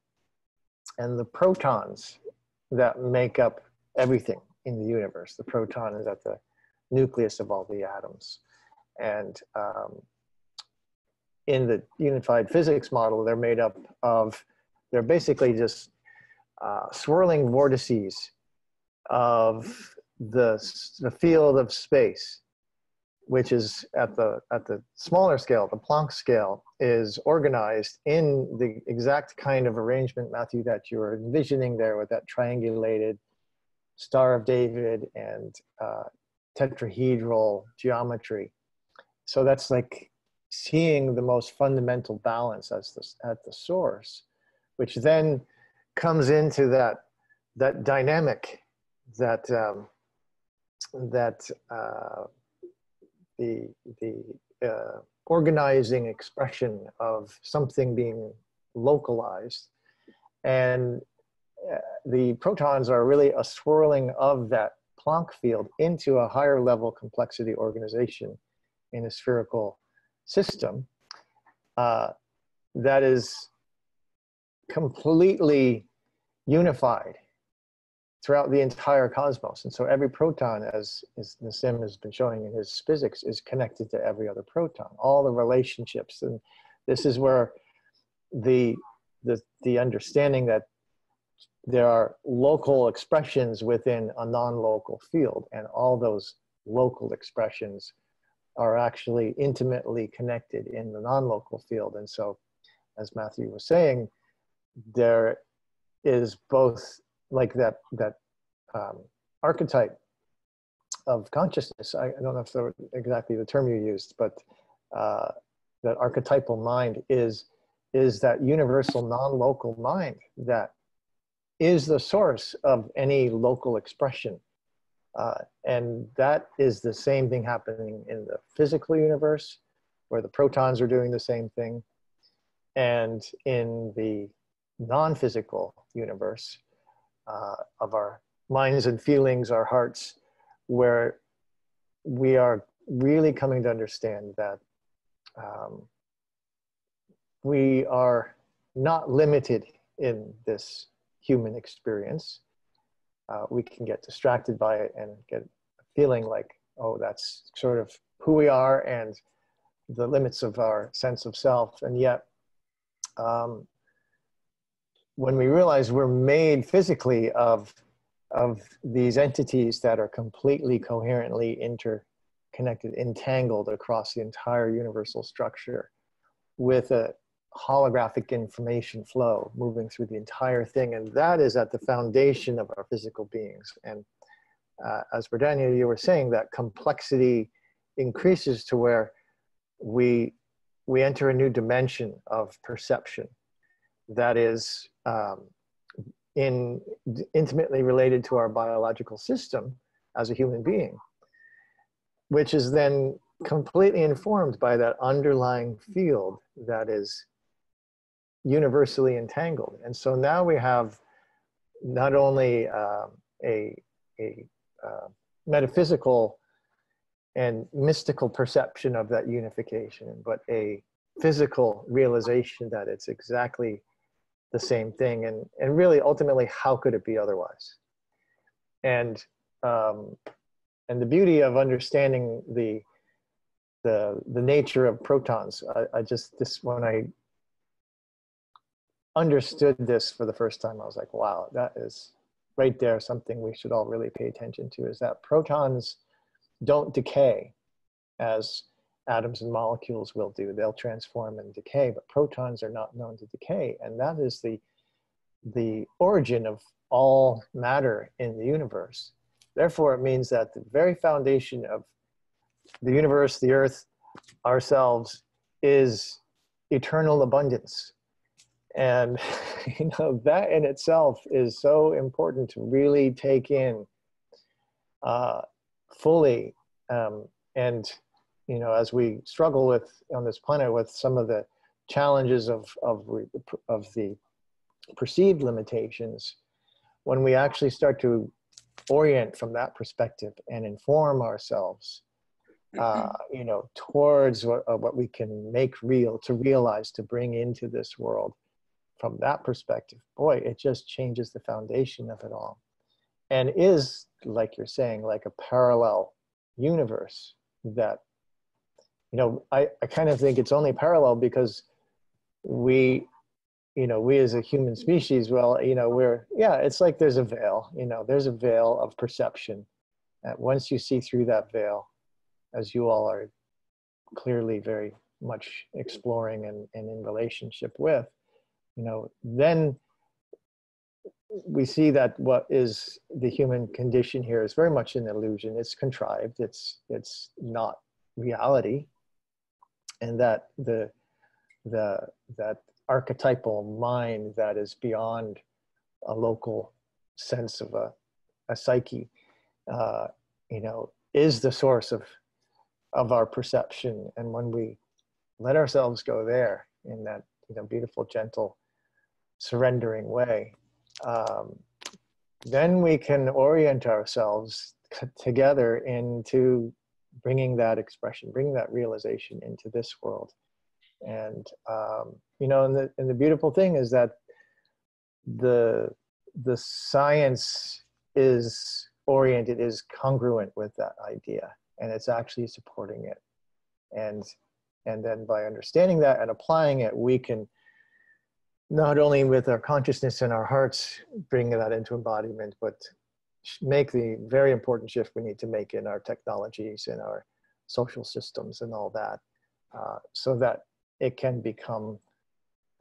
[SPEAKER 2] and the protons that make up everything in the universe. The proton is at the nucleus of all the atoms, and um, in the unified physics model, they're made up of they're basically just uh, swirling vortices of the, the field of space which is at the at the smaller scale, the Planck scale, is organized in the exact kind of arrangement, Matthew, that you were envisioning there with that triangulated Star of David and uh, tetrahedral geometry. So that's like seeing the most fundamental balance as the, at the source, which then comes into that that dynamic that um, that uh, the, the uh, organizing expression of something being localized. And uh, the protons are really a swirling of that Planck field into a higher level complexity organization in a spherical system uh, that is completely unified throughout the entire cosmos. And so every proton, as, as Nassim has been showing in his physics, is connected to every other proton, all the relationships. And this is where the, the, the understanding that there are local expressions within a non-local field, and all those local expressions are actually intimately connected in the non-local field. And so, as Matthew was saying, there is both like that that um, archetype of consciousness. I, I don't know if that's exactly the term you used, but uh, that archetypal mind is is that universal non-local mind that is the source of any local expression. Uh, and that is the same thing happening in the physical universe, where the protons are doing the same thing. And in the non physical universe, uh, of our minds and feelings, our hearts, where we are really coming to understand that um, we are not limited in this human experience. Uh, we can get distracted by it and get a feeling like, oh, that's sort of who we are and the limits of our sense of self. And yet, um, when we realize we're made physically of, of these entities that are completely coherently interconnected, entangled across the entire universal structure with a holographic information flow moving through the entire thing. And that is at the foundation of our physical beings. And uh, as Berdhanya, you were saying, that complexity increases to where we, we enter a new dimension of perception that is um, in, intimately related to our biological system as a human being, which is then completely informed by that underlying field that is universally entangled. And so now we have not only um, a, a uh, metaphysical and mystical perception of that unification, but a physical realization that it's exactly the same thing. And, and really, ultimately, how could it be otherwise? And, um, and the beauty of understanding the, the, the nature of protons, I, I just, this, when I understood this for the first time, I was like, wow, that is right there something we should all really pay attention to is that protons don't decay as atoms and molecules will do. They'll transform and decay, but protons are not known to decay. And that is the, the origin of all matter in the universe. Therefore, it means that the very foundation of the universe, the earth, ourselves, is eternal abundance and you know that in itself is so important to really take in uh, fully um, and you know as we struggle with on this planet with some of the challenges of of, of the perceived limitations when we actually start to orient from that perspective and inform ourselves uh, you know towards what, uh, what we can make real to realize to bring into this world from that perspective, boy, it just changes the foundation of it all. And is, like you're saying, like a parallel universe that, you know, I, I kind of think it's only parallel because we, you know, we as a human species, well, you know, we're, yeah, it's like there's a veil, you know, there's a veil of perception. And once you see through that veil, as you all are clearly very much exploring and, and in relationship with, you know, then we see that what is the human condition here is very much an illusion. It's contrived. It's it's not reality, and that the the that archetypal mind that is beyond a local sense of a, a psyche, uh, you know, is the source of of our perception. And when we let ourselves go there in that you know beautiful, gentle surrendering way, um, then we can orient ourselves together into bringing that expression, bringing that realization into this world. And um, you know, and the and the beautiful thing is that the the science is oriented, is congruent with that idea, and it's actually supporting it. And and then by understanding that and applying it, we can not only with our consciousness and our hearts bring that into embodiment, but make the very important shift we need to make in our technologies and our social systems and all that, uh, so that it can become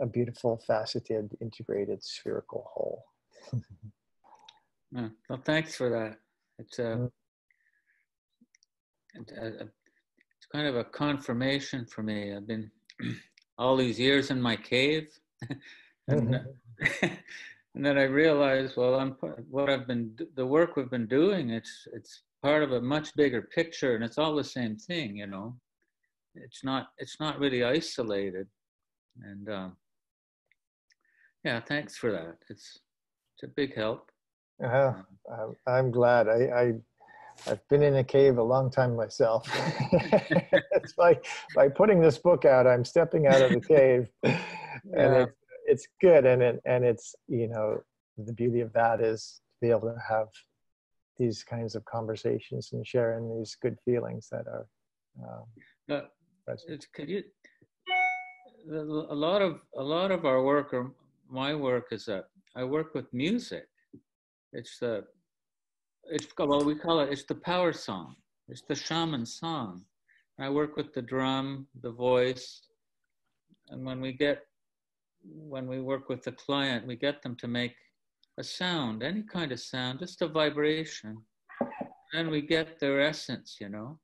[SPEAKER 2] a beautiful, faceted, integrated, spherical whole.
[SPEAKER 4] yeah, well, thanks for that. It's a, mm-hmm. a, a, it's kind of a confirmation for me. I've been all these years in my cave and, mm-hmm. and then I realized, well, I'm what I've been the work we've been doing. It's it's part of a much bigger picture, and it's all the same thing, you know. It's not it's not really isolated, and um, yeah, thanks for that. It's it's a big help.
[SPEAKER 2] Uh, I'm glad. I, I I've been in a cave a long time myself. it's like by putting this book out, I'm stepping out of the cave, and yeah. It's good, and it and it's you know the beauty of that is to be able to have these kinds of conversations and sharing these good feelings that are um,
[SPEAKER 4] uh, it's, could you a lot of a lot of our work or my work is that I work with music. It's the it's well we call it it's the power song. It's the shaman song. I work with the drum, the voice, and when we get when we work with the client, we get them to make a sound, any kind of sound, just a vibration, and we get their essence, you know.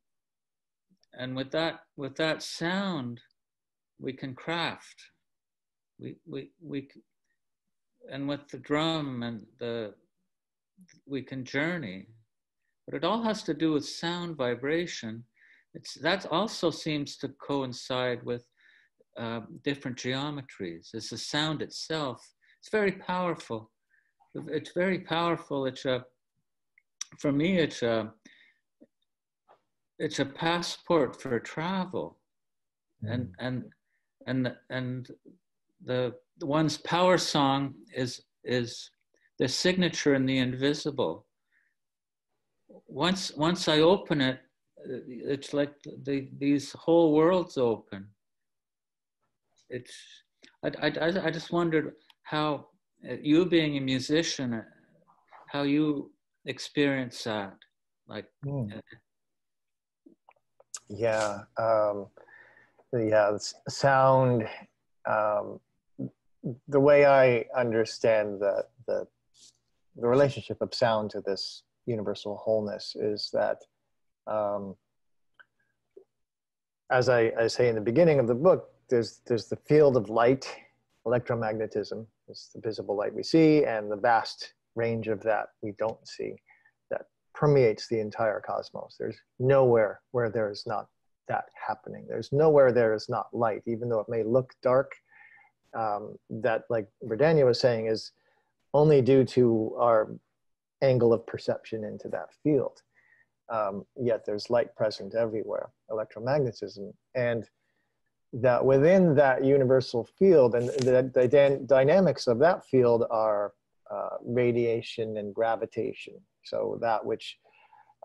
[SPEAKER 4] And with that with that sound, we can craft. We we we and with the drum and the we can journey but it all has to do with sound vibration it's that also seems to coincide with uh, different geometries it's the sound itself it's very powerful it's very powerful it's a for me it's a it's a passport for travel and mm. and and and the one's power song is is the signature in the invisible. Once once I open it, it's like the, these whole worlds open. It's I, I, I just wondered how you being a musician, how you experience that, like. Mm.
[SPEAKER 2] yeah, um, yeah, sound. Um, the way I understand the, the, the relationship of sound to this universal wholeness is that, um, as I, I say in the beginning of the book, there's, there's the field of light, electromagnetism, it's the visible light we see, and the vast range of that we don't see that permeates the entire cosmos. There's nowhere where there is not that happening. There's nowhere there is not light, even though it may look dark um, that, like Berdhanya was saying, is only due to our angle of perception into that field. Um, yet there's light present everywhere, electromagnetism. And that within that universal field and the, the dynamics of that field are uh, radiation and gravitation. So that which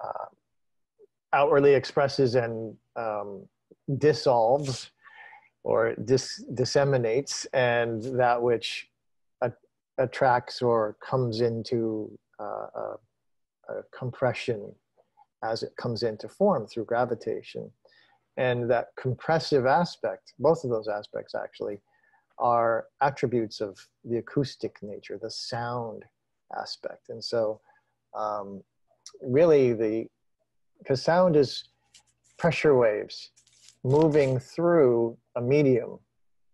[SPEAKER 2] uh, outwardly expresses and um, dissolves or dis- disseminates, and that which a- attracts or comes into uh, a, a compression as it comes into form through gravitation. And that compressive aspect, both of those aspects actually, are attributes of the acoustic nature, the sound aspect. And so, um, really, the because sound is pressure waves moving through a medium.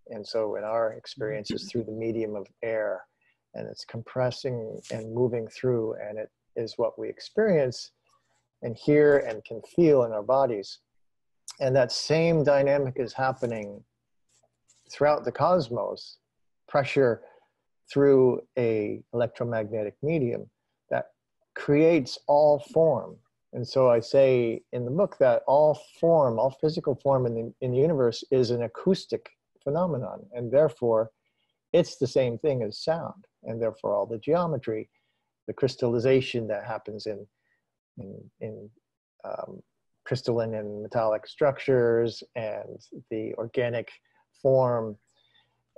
[SPEAKER 2] And so in our experience is through the medium of air and it's compressing and moving through and it is what we experience and hear and can feel in our bodies. And that same dynamic is happening throughout the cosmos, pressure through a electromagnetic medium that creates all form and so I say in the book that all form, all physical form in the, in the universe is an acoustic phenomenon. And therefore, it's the same thing as sound. And therefore, all the geometry, the crystallization that happens in, in, in um, crystalline and metallic structures, and the organic form,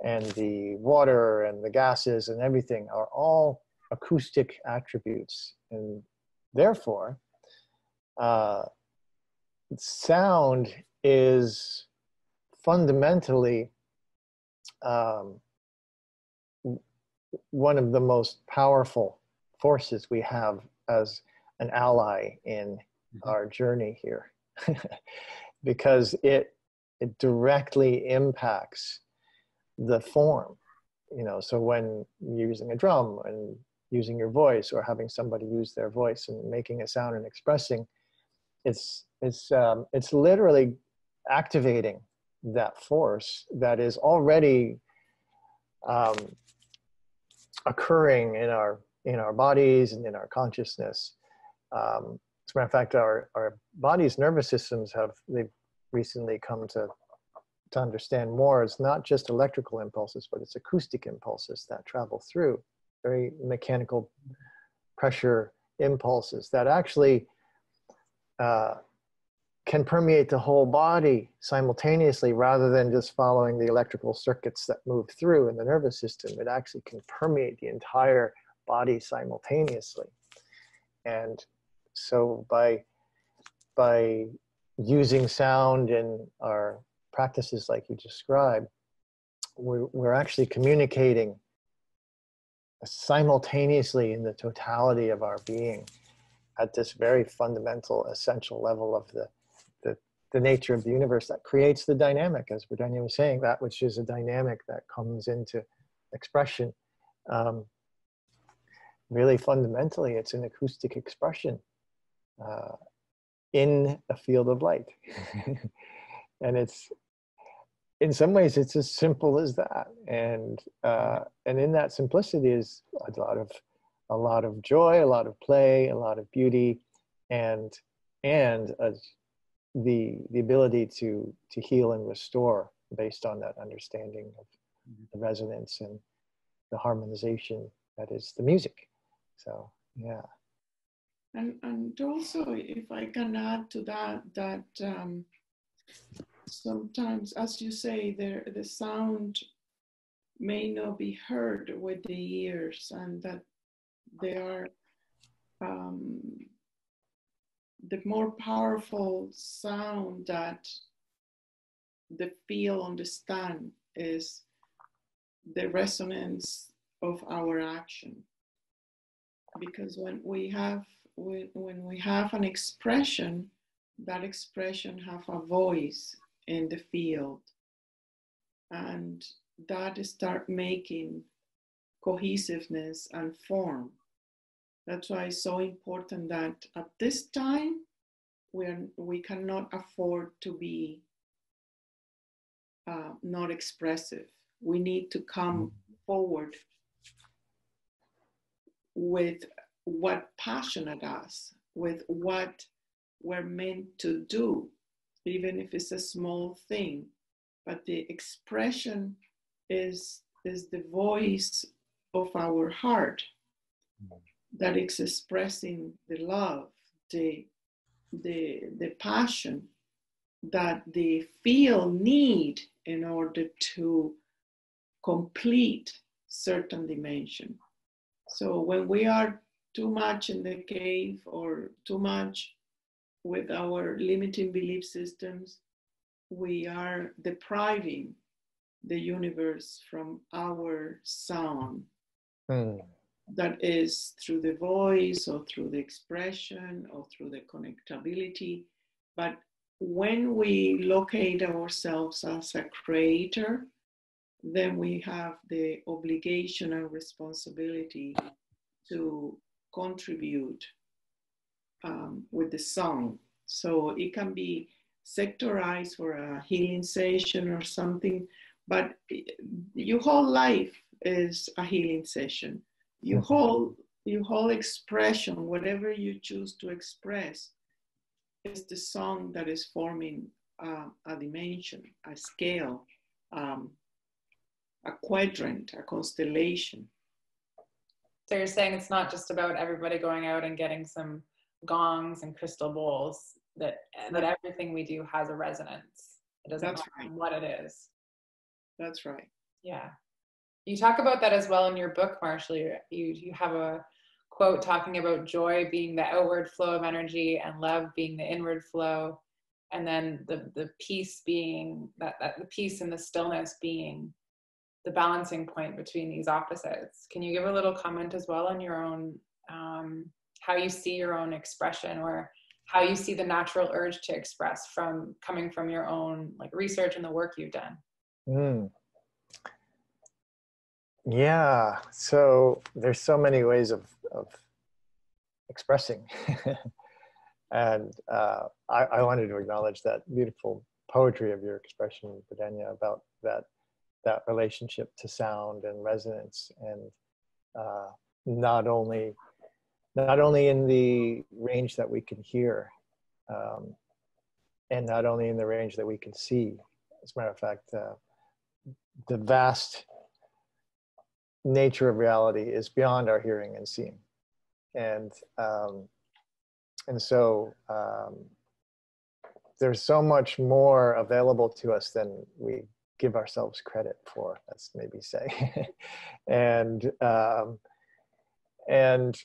[SPEAKER 2] and the water, and the gases, and everything are all acoustic attributes. And therefore, uh, sound is fundamentally um, one of the most powerful forces we have as an ally in mm-hmm. our journey here because it it directly impacts the form you know so when you're using a drum and using your voice or having somebody use their voice and making a sound and expressing it's it's um, it's literally activating that force that is already um, occurring in our in our bodies and in our consciousness. Um, as a matter of fact, our our body's nervous systems have they've recently come to to understand more. It's not just electrical impulses, but it's acoustic impulses that travel through. very mechanical pressure impulses that actually uh, can permeate the whole body simultaneously rather than just following the electrical circuits that move through in the nervous system. It actually can permeate the entire body simultaneously. And so by, by using sound in our practices like you described, we're, we're actually communicating simultaneously in the totality of our being at this very fundamental, essential level of the, the, the nature of the universe that creates the dynamic, as Berdhanya was saying, that which is a dynamic that comes into expression. Um, really fundamentally, it's an acoustic expression uh, in a field of light. and it's in some ways it's as simple as that and uh, and in that simplicity is a lot of a lot of joy a lot of play a lot of beauty and and a, the the ability to to heal and restore based on that understanding of mm-hmm. the resonance and the harmonization that is the music so yeah
[SPEAKER 3] and and also if i can add to that that um, sometimes, as you say, there the sound may not be heard with the ears, and that they are um, the more powerful sound that the feel understand is the resonance of our action. Because when we have when we have an expression that expression have a voice in the field. And that start making cohesiveness and form. That's why it's so important that at this time we are, we cannot afford to be uh, not expressive. We need to come forward with what passionate us with what we're meant to do even if it's a small thing. But the expression is, is the voice of our heart that is expressing the love, the, the, the passion that they feel need in order to complete certain dimension. So when we are too much in the cave or too much with our limiting belief systems, we are depriving the universe from our sound. Mm. That is through the voice or through the expression or through the connectability. But when we locate ourselves as a creator, then we have the obligation and responsibility to contribute um, with the song. So it can be sectorized for a healing session or something, but your whole life is a healing session. Your mm-hmm. whole your whole expression, whatever you choose to express, is the song that is forming uh, a dimension, a scale, um, a quadrant, a constellation.
[SPEAKER 1] So you're saying it's not just about everybody going out and getting some gongs and crystal bowls that that everything we do has a resonance it doesn't That's matter right. what it is
[SPEAKER 3] That's right.
[SPEAKER 1] Yeah. You talk about that as well in your book, Marshall. You, you, you have a quote talking about joy being the outward flow of energy and love being the inward flow. And then the, the peace being that, that the peace and the stillness being the balancing point between these opposites. Can you give a little comment as well on your own um, how you see your own expression or how you see the natural urge to express from coming from your own like research and the work you've done mm.
[SPEAKER 2] yeah so there's so many ways of, of expressing and uh, I, I, wanted to acknowledge that beautiful poetry of your expression Berdhanya, about that that relationship to sound and resonance and uh, not only not only in the range that we can hear, um, and not only in the range that we can see. As a matter of fact, uh, the vast, nature of reality is beyond our hearing and seeing. And, um, and so um, there's so much more available to us than we give ourselves credit for, let's maybe say. and, um, and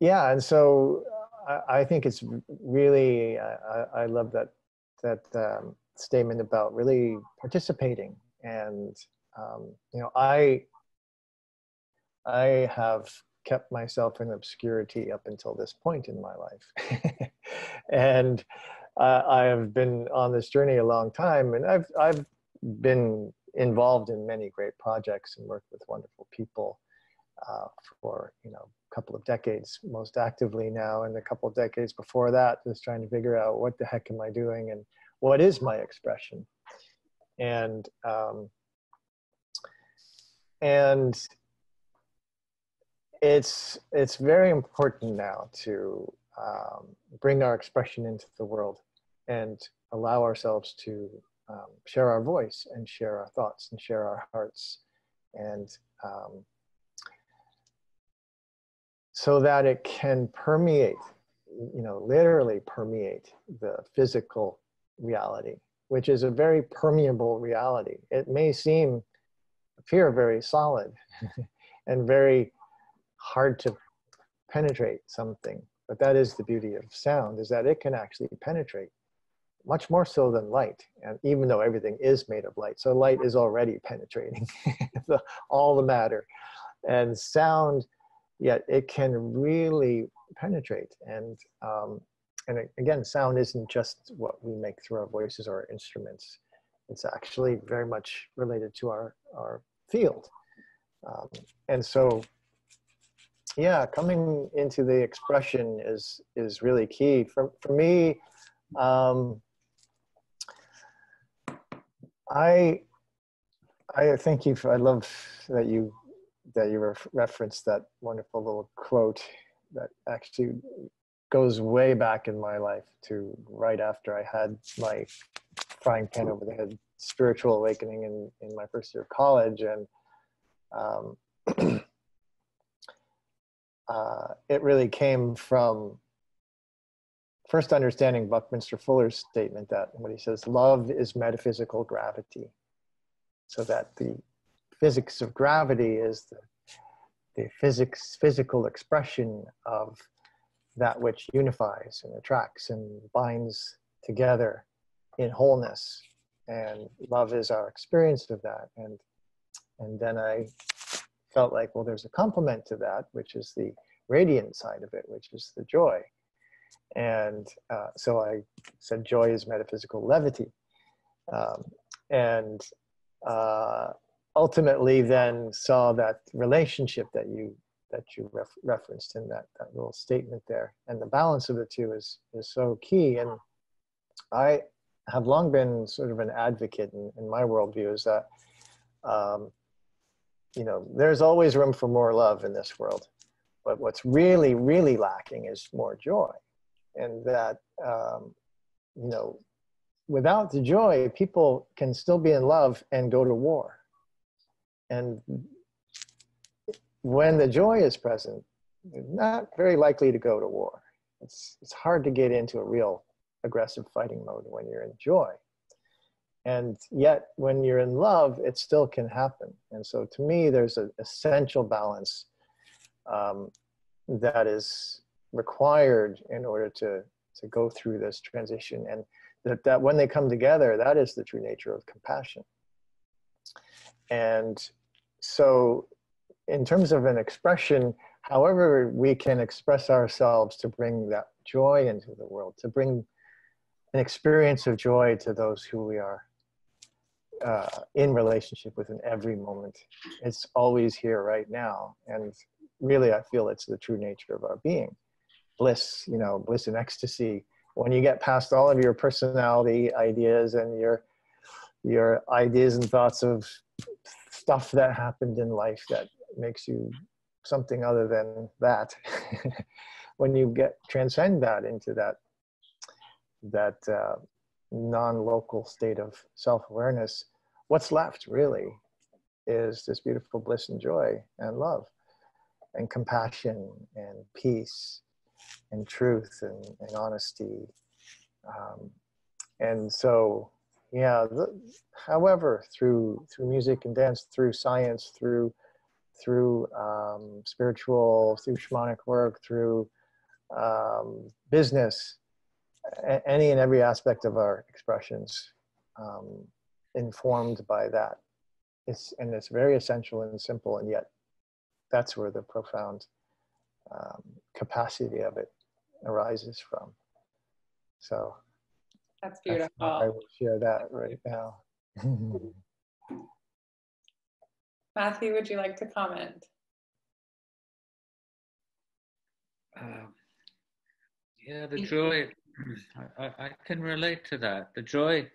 [SPEAKER 2] yeah, and so I, I think it's really, I, I love that, that um, statement about really participating and um, you know i i have kept myself in obscurity up until this point in my life and uh, i have been on this journey a long time and i've i've been involved in many great projects and worked with wonderful people uh, for you know a couple of decades most actively now and a couple of decades before that just trying to figure out what the heck am i doing and what is my expression. And um, and it's it's very important now to um, bring our expression into the world and allow ourselves to um, share our voice and share our thoughts and share our hearts and um, so that it can permeate you know literally permeate the physical reality which is a very permeable reality it may seem appear very solid and very hard to penetrate something. But that is the beauty of sound, is that it can actually penetrate much more so than light. And even though everything is made of light, so light is already penetrating the, all the matter. And sound, yet it can really penetrate. And um, and again, sound isn't just what we make through our voices or our instruments. It's actually very much related to our, our field. Um, and so, yeah, coming into the expression is, is really key. For, for me, um, I, I thank you for, I love that you, that you referenced that wonderful little quote that actually goes way back in my life to right after I had my frying pan over the head spiritual awakening in, in my first year of college. And um, uh, it really came from first understanding Buckminster Fuller's statement that what he says, love is metaphysical gravity. So that the physics of gravity is the, the physics, physical expression of that which unifies and attracts and binds together in wholeness and love is our experience of that and and then i felt like well there's a complement to that which is the radiant side of it which is the joy and uh, so i said joy is metaphysical levity um, and uh, ultimately then saw that relationship that you that you ref referenced in that, that little statement there. And the balance of the two is, is so key. And I have long been sort of an advocate in, in my worldview is that, um, you know, there's always room for more love in this world. But what's really, really lacking is more joy. And that, um, you know, without the joy, people can still be in love and go to war. And when the joy is present, you're not very likely to go to war. It's, it's hard to get into a real aggressive fighting mode when you're in joy. And yet, when you're in love, it still can happen. And so, to me, there's an essential balance um, that is required in order to, to go through this transition. And that, that when they come together, that is the true nature of compassion. And so, in terms of an expression, however we can express ourselves to bring that joy into the world, to bring an experience of joy to those who we are uh, in relationship with in every moment. It's always here right now. And really, I feel it's the true nature of our being. Bliss, you know, bliss and ecstasy. When you get past all of your personality ideas and your your ideas and thoughts of stuff that happened in life that makes you something other than that when you get transcend that into that that uh, non-local state of self-awareness what's left really is this beautiful bliss and joy and love and compassion and peace and truth and, and honesty. Um, and so, yeah, the, however, through, through music and dance, through science, through, through um, spiritual, through shamanic work, through um, business, any and every aspect of our expressions um, informed by that. It's, and it's very essential and simple, and yet that's where the profound um, capacity of it arises from. So
[SPEAKER 1] that's beautiful.
[SPEAKER 2] That's I will share that right now.
[SPEAKER 1] Matthew, would you like to comment?
[SPEAKER 4] Uh, yeah, the joy. I, I can relate to that. The joy,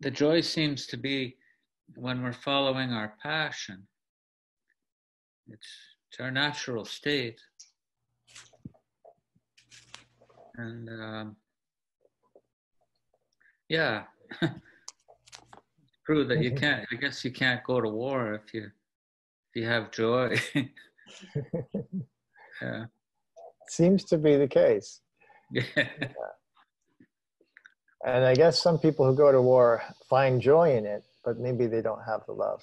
[SPEAKER 4] the joy seems to be when we're following our passion. It's, it's our natural state. And um, yeah, true that you can't. I guess you can't go to war if you if you have joy.
[SPEAKER 2] yeah, seems to be the case. Yeah. And I guess some people who go to war find joy in it, but maybe they don't have the love.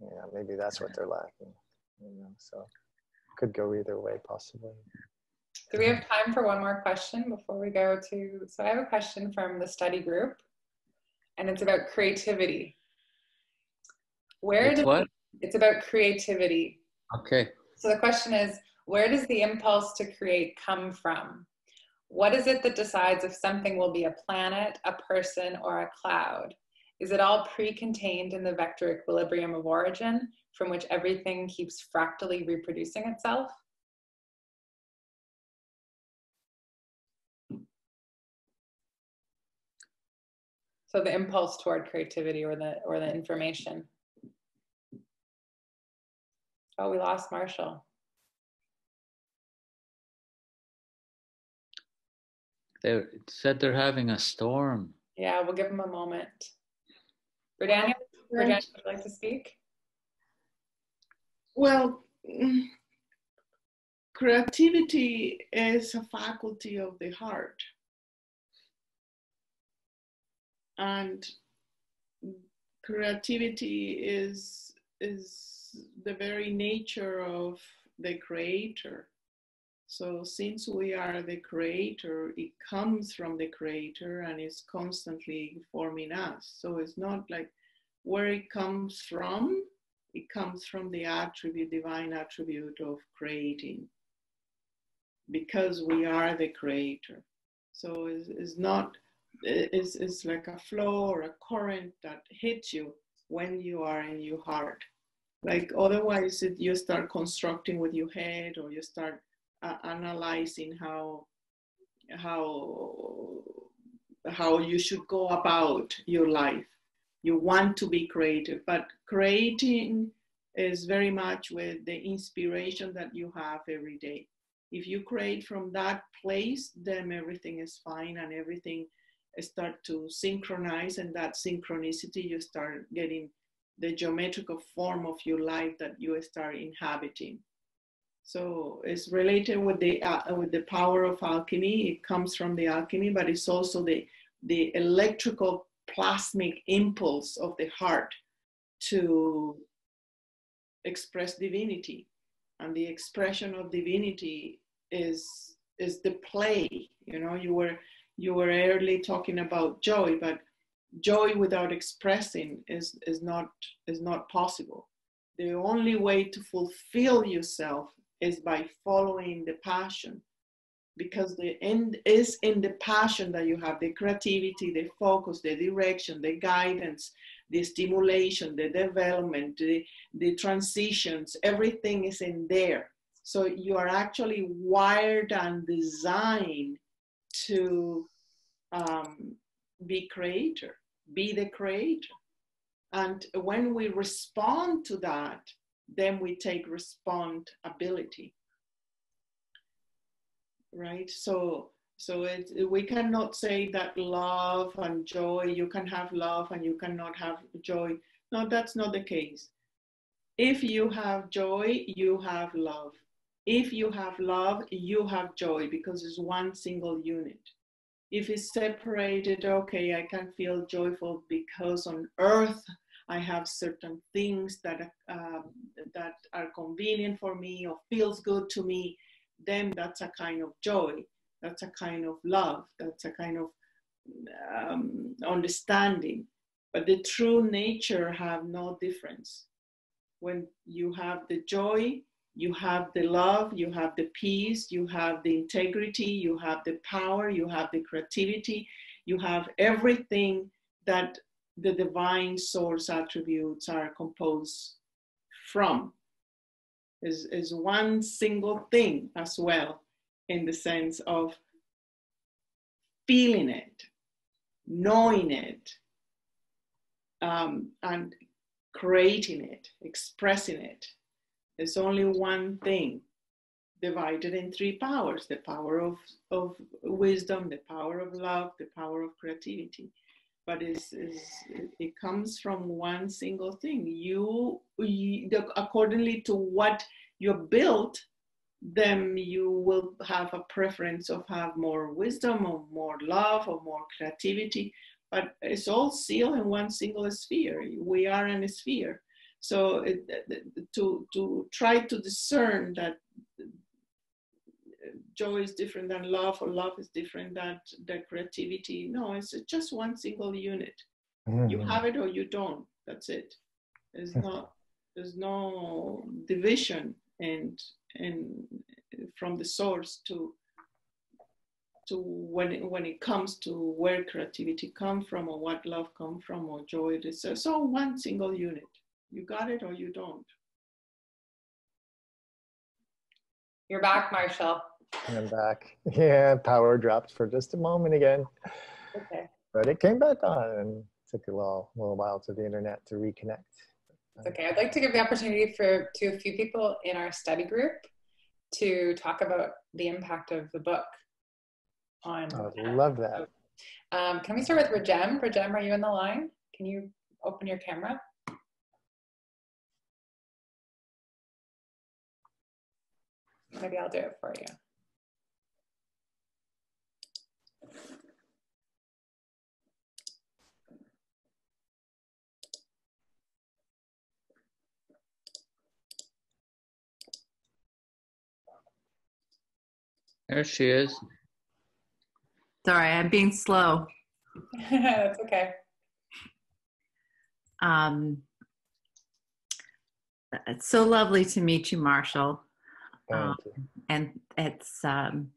[SPEAKER 2] Yeah, maybe that's what they're lacking. You know, so could go either way, possibly.
[SPEAKER 1] Do we have time for one more question before we go to? So I have a question from the study group, and it's about creativity. Where
[SPEAKER 4] it's
[SPEAKER 1] does
[SPEAKER 4] what?
[SPEAKER 1] It's about creativity.
[SPEAKER 4] Okay.
[SPEAKER 1] So the question is, where does the impulse to create come from? What is it that decides if something will be a planet, a person, or a cloud? Is it all pre-contained in the vector equilibrium of origin, from which everything keeps fractally reproducing itself? So the impulse toward creativity or the or the information. Oh, we lost Marshall.
[SPEAKER 4] They said they're having a storm.
[SPEAKER 1] Yeah, we'll give them a moment. Berdhanya, Berdhanya, would you like to speak?
[SPEAKER 3] Well, creativity is a faculty of the heart. And creativity is, is the very nature of the creator. So, since we are the creator, it comes from the creator and is constantly forming us. So, it's not like where it comes from, it comes from the attribute, divine attribute of creating, because we are the creator. So, it's, it's not, it's, it's like a flow or a current that hits you when you are in your heart. Like, otherwise, it, you start constructing with your head or you start uh, analyzing how how how you should go about your life you want to be creative but creating is very much with the inspiration that you have every day if you create from that place then everything is fine and everything start to synchronize and that synchronicity you start getting the geometrical form of your life that you start inhabiting so it's related with the uh, with the power of alchemy. It comes from the alchemy, but it's also the the electrical plasmic impulse of the heart to express divinity, and the expression of divinity is is the play. You know, you were you were early talking about joy, but joy without expressing is is not is not possible. The only way to fulfill yourself is by following the passion because the end is in the passion that you have the creativity the focus the direction the guidance the stimulation the development the, the transitions everything is in there so you are actually wired and designed to um, be creator be the creator and when we respond to that then we take responsibility. right so so it, we cannot say that love and joy you can have love and you cannot have joy no, that's not the case. If you have joy, you have love. If you have love, you have joy because it's one single unit. If it's separated, okay, I can feel joyful because on earth I have certain things that uh, that are convenient for me or feels good to me. Then that's a kind of joy. That's a kind of love. That's a kind of um, understanding. But the true nature have no difference. When you have the joy, you have the love, you have the peace, you have the integrity, you have the power, you have the creativity, you have everything that the divine source attributes are composed from. Is, is one single thing as well, in the sense of feeling it, knowing it, um, and creating it, expressing it. There's only one thing divided in three powers the power of, of wisdom, the power of love, the power of creativity. But it's, it's, it comes from one single thing. You, you, accordingly to what you're built, then you will have a preference of have more wisdom or more love or more creativity but it's all sealed in one single sphere. We are in a sphere. So it, uh, to, to try to discern that uh, joy is different than love or love is different than, than creativity, no, it's just one single unit. Mm-hmm. You have it or you don't. That's it. There's hmm. not there's no division and and from the source to to when it, when it comes to where creativity come from or what love come from or joy it is so one single unit you got it or you don't
[SPEAKER 1] you're back marshall
[SPEAKER 2] i'm back yeah power dropped for just a moment again okay but it came back on and took a little, little while to the internet to reconnect
[SPEAKER 1] it's okay i'd like to give the opportunity for to a few people in our study group to talk about the impact of the book on.
[SPEAKER 2] I would love that.
[SPEAKER 1] Um, can we start with Rajem? Rajem, are you in the line? Can you open your camera? Maybe I'll do it for you.
[SPEAKER 4] There she is.
[SPEAKER 6] Sorry, I'm being slow.
[SPEAKER 1] That's okay.
[SPEAKER 6] Um, it's so lovely to meet you, Marshall. Um. And it's um,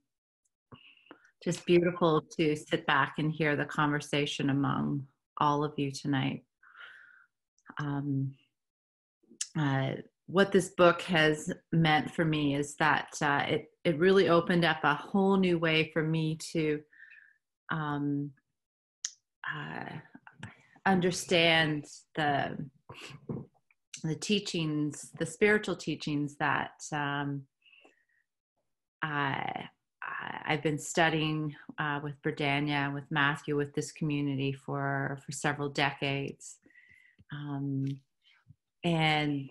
[SPEAKER 6] just beautiful to sit back and hear the conversation among all of you tonight. Um, uh, what this book has meant for me is that uh, it, it really opened up a whole new way for me to um, uh, understand the the teachings, the spiritual teachings that um, I, I've been studying uh, with Berdhanya, with Matthew, with this community for for several decades, um, and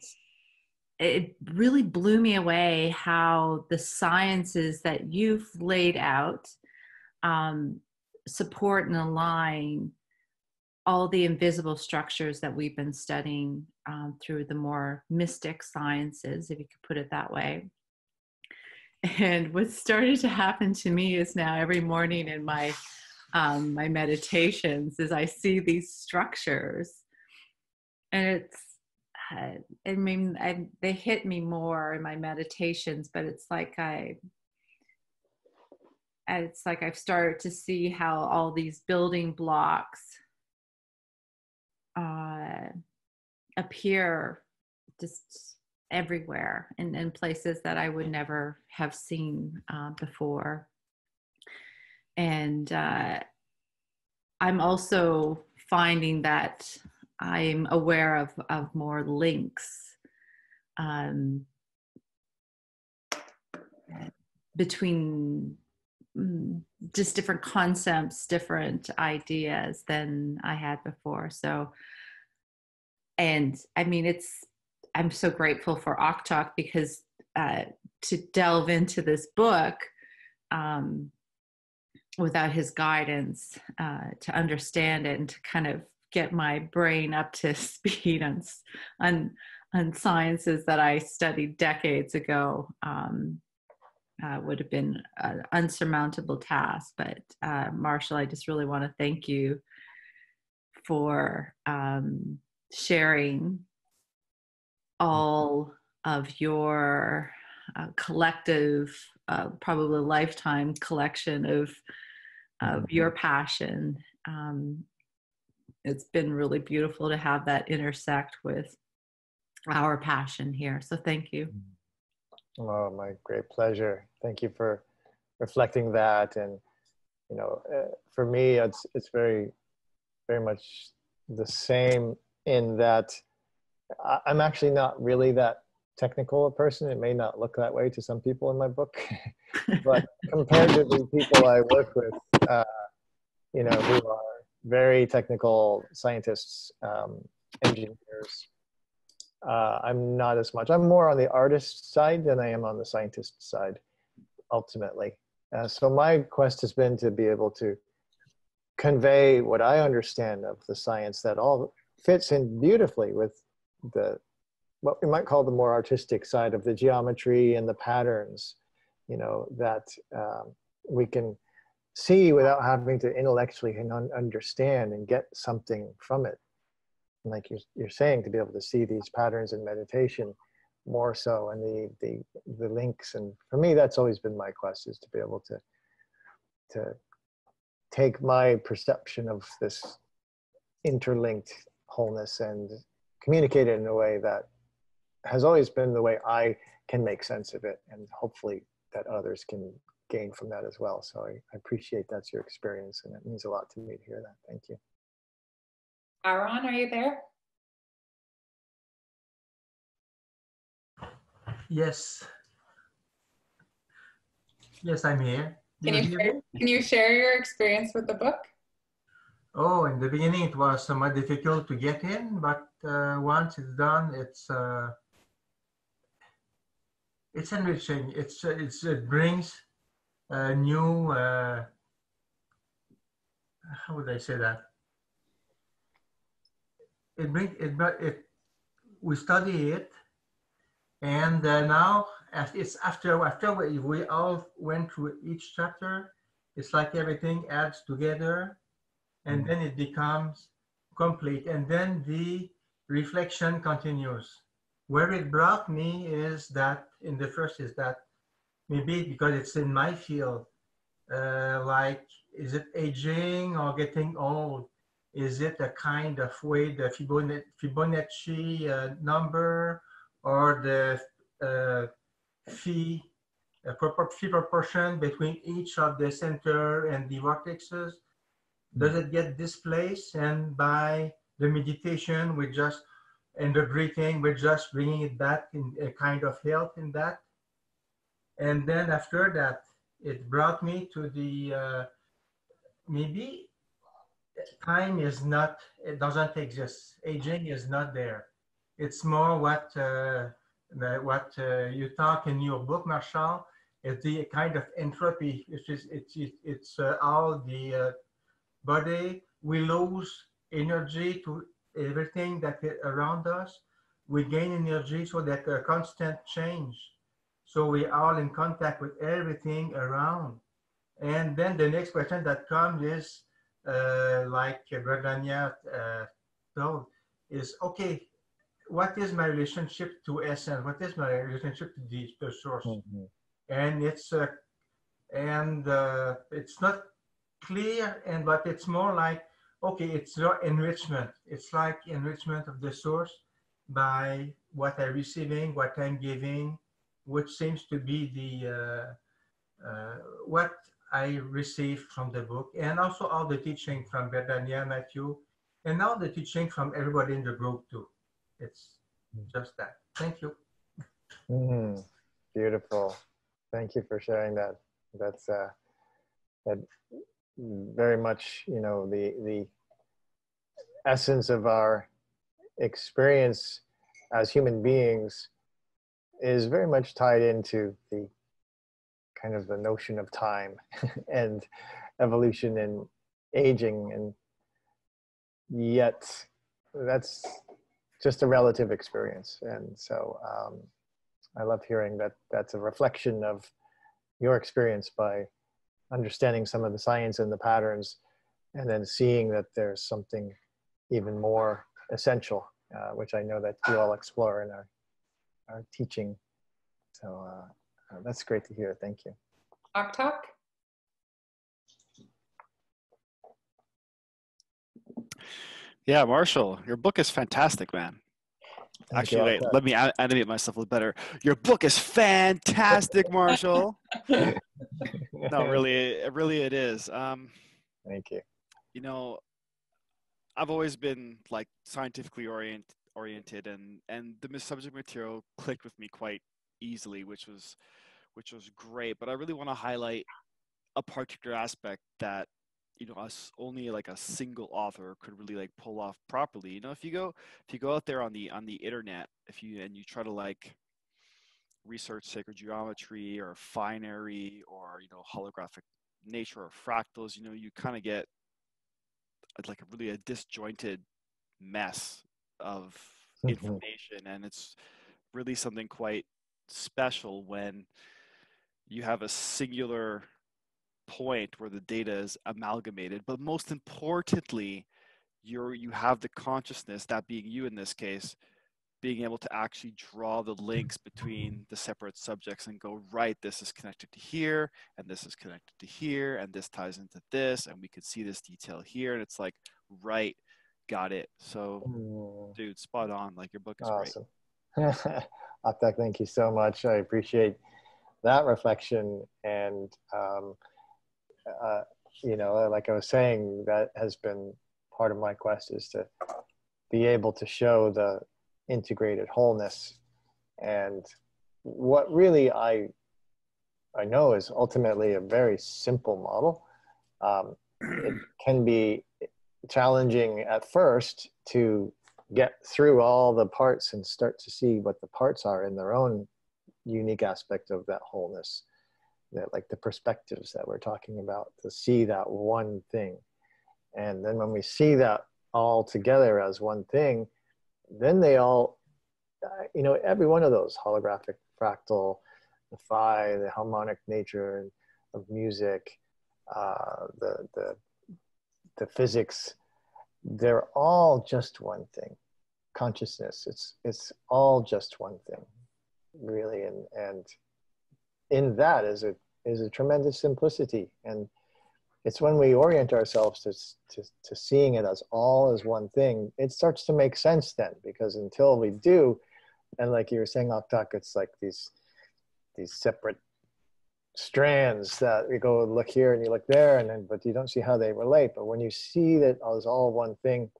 [SPEAKER 6] it really blew me away how the sciences that you've laid out um, support and align all the invisible structures that we've been studying um, through the more mystic sciences, if you could put it that way. And what started to happen to me is now every morning in my um, my meditations is I see these structures, and it's uh, I mean I, they hit me more in my meditations, but it's like I it's like I've started to see how all these building blocks uh, appear just everywhere in, in places that I would never have seen uh, before. And uh, I'm also finding that I'm aware of, of more links um, between Mm, just different concepts, different ideas than I had before. So, and I mean, it's, I'm so grateful for Okchok because uh, to delve into this book um, without his guidance, uh, to understand it and to kind of get my brain up to speed on, on, on sciences that I studied decades ago. Um, uh, would have been an unsurmountable task. But uh, Marshall, I just really want to thank you for um, sharing all of your uh, collective, uh, probably lifetime collection of of mm-hmm. your passion. Um, it's been really beautiful to have that intersect with our passion here. So thank you.
[SPEAKER 2] Oh, my great pleasure. Thank you for reflecting that. And you know, uh, for me, it's it's very, very much the same in that I'm actually not really that technical a person. It may not look that way to some people in my book, but compared to the people I work with, uh, you know, who are very technical scientists, um, engineers, uh, I'm not as much. I'm more on the artist side than I am on the scientist side, ultimately. Uh, so my quest has been to be able to convey what I understand of the science that all fits in beautifully with the what we might call the more artistic side of the geometry and the patterns, you know, that um, we can see without having to intellectually understand and get something from it. Like you're, you're saying, to be able to see these patterns in meditation more so and the, the, the links. And for me, that's always been my quest is to be able to, to take my perception of this interlinked wholeness and communicate it in a way that has always been the way I can make sense of it, and hopefully that others can gain from that as well. So I, I appreciate that's your experience, and it means a lot to me to hear that. Thank you.
[SPEAKER 1] Aaron, are you there?
[SPEAKER 7] Yes. Yes, I'm here.
[SPEAKER 1] Can you, share, can you share your experience with the book?
[SPEAKER 7] Oh, in the beginning it was somewhat difficult to get in, but uh, once it's done, it's uh, it's enriching. It's it's it brings a new uh, how would I say that? It brings it but it we study it, and uh, now it's after after we all went through each chapter, it's like everything adds together and then it becomes complete. And then the reflection continues. Where it brought me is that, in the first, is that maybe because it's in my field, uh, like, is it aging or getting old? Is it a kind of way, the Fibonacci uh, number or the uh, phi, uh, phi proportion between each of the center and the vortexes? Does it get displaced? And by the meditation we just and the breathing we're just bringing it back in a kind of health in that. And then after that it brought me to the uh, maybe time is not it doesn't exist. Aging is not there. It's more what uh, what uh, you talk in your book marshall is the kind of entropy which is it's it's uh, all the uh, body, we lose energy to everything that is around us. We gain energy so that a constant change. So we are in contact with everything around. And then the next question that comes is, uh, like Berdhanya uh, told, is okay, what is my relationship to essence? What is my relationship to the, the source? Mm -hmm. And it's uh, and uh, it's not clear and but it's more like okay it's enrichment. It's like enrichment of the source by what i'm receiving what i'm giving which seems to be the uh, uh, what i received from the book and also all the teaching from Berdhanya, matthew and now the teaching from everybody in the group too. It's just that. Thank you.
[SPEAKER 2] Mm, beautiful. Thank you for sharing that. That's uh that very much, you know, the the essence of our experience as human beings is very much tied into the kind of the notion of time and evolution and aging. And yet that's just a relative experience. And so um, i love hearing that that's a reflection of your experience by understanding some of the science and the patterns and then seeing that there's something even more essential uh, which i know that you all explore in our, our teaching so uh, uh, that's great to hear thank you
[SPEAKER 1] Talk talk.
[SPEAKER 5] Yeah, Marshall, your book is fantastic, man. Actually, wait, let me a- animate myself a little better. Your book is fantastic, Marshall. no, really, really, it is. Um,
[SPEAKER 2] thank you
[SPEAKER 5] you know, I've always been like scientifically orient, oriented, and and the subject material clicked with me quite easily, which was which was great. But I really want to highlight a particular aspect that you know us only like a single author could really like pull off properly. You know, if you go if you go out there on the on the internet, if you and you try to like research sacred geometry or finery or you know holographic nature or fractals, you know, you kind of get like a really a disjointed mess of
[SPEAKER 2] Mhm.
[SPEAKER 5] information and it's really something quite special when you have a singular point where the data is amalgamated but most importantly you're you have the consciousness that being you in this case being able to actually draw the links between the separate subjects and go right this is connected to here and this is connected to here and this ties into this and we could see this detail here and it's like right got it. So
[SPEAKER 2] Mm,
[SPEAKER 5] dude spot on like your book is great.
[SPEAKER 2] Awesome. Aptak, thank you so much. I appreciate that reflection and um, uh, you know like i was saying that has been part of my quest is to be able to show the integrated wholeness. And what really i i know is ultimately a very simple model. Um, it can be challenging at first to get through all the parts and start to see what the parts are in their own unique aspect of that wholeness that like the perspectives that we're talking about to see that one thing. And then when we see that all together as one thing then they all uh, you know every one of those holographic fractal the phi the harmonic nature of music uh, the the the physics they're all just one thing. Consciousness it's it's all just one thing really. And and in that is a is a tremendous simplicity. And it's when we orient ourselves to, to, to seeing it as all as one thing it starts to make sense then because until we do and like you were saying Aktak, it's like these these separate strands that you go look here and you look there and then but you don't see how they relate. But when you see that as all one thing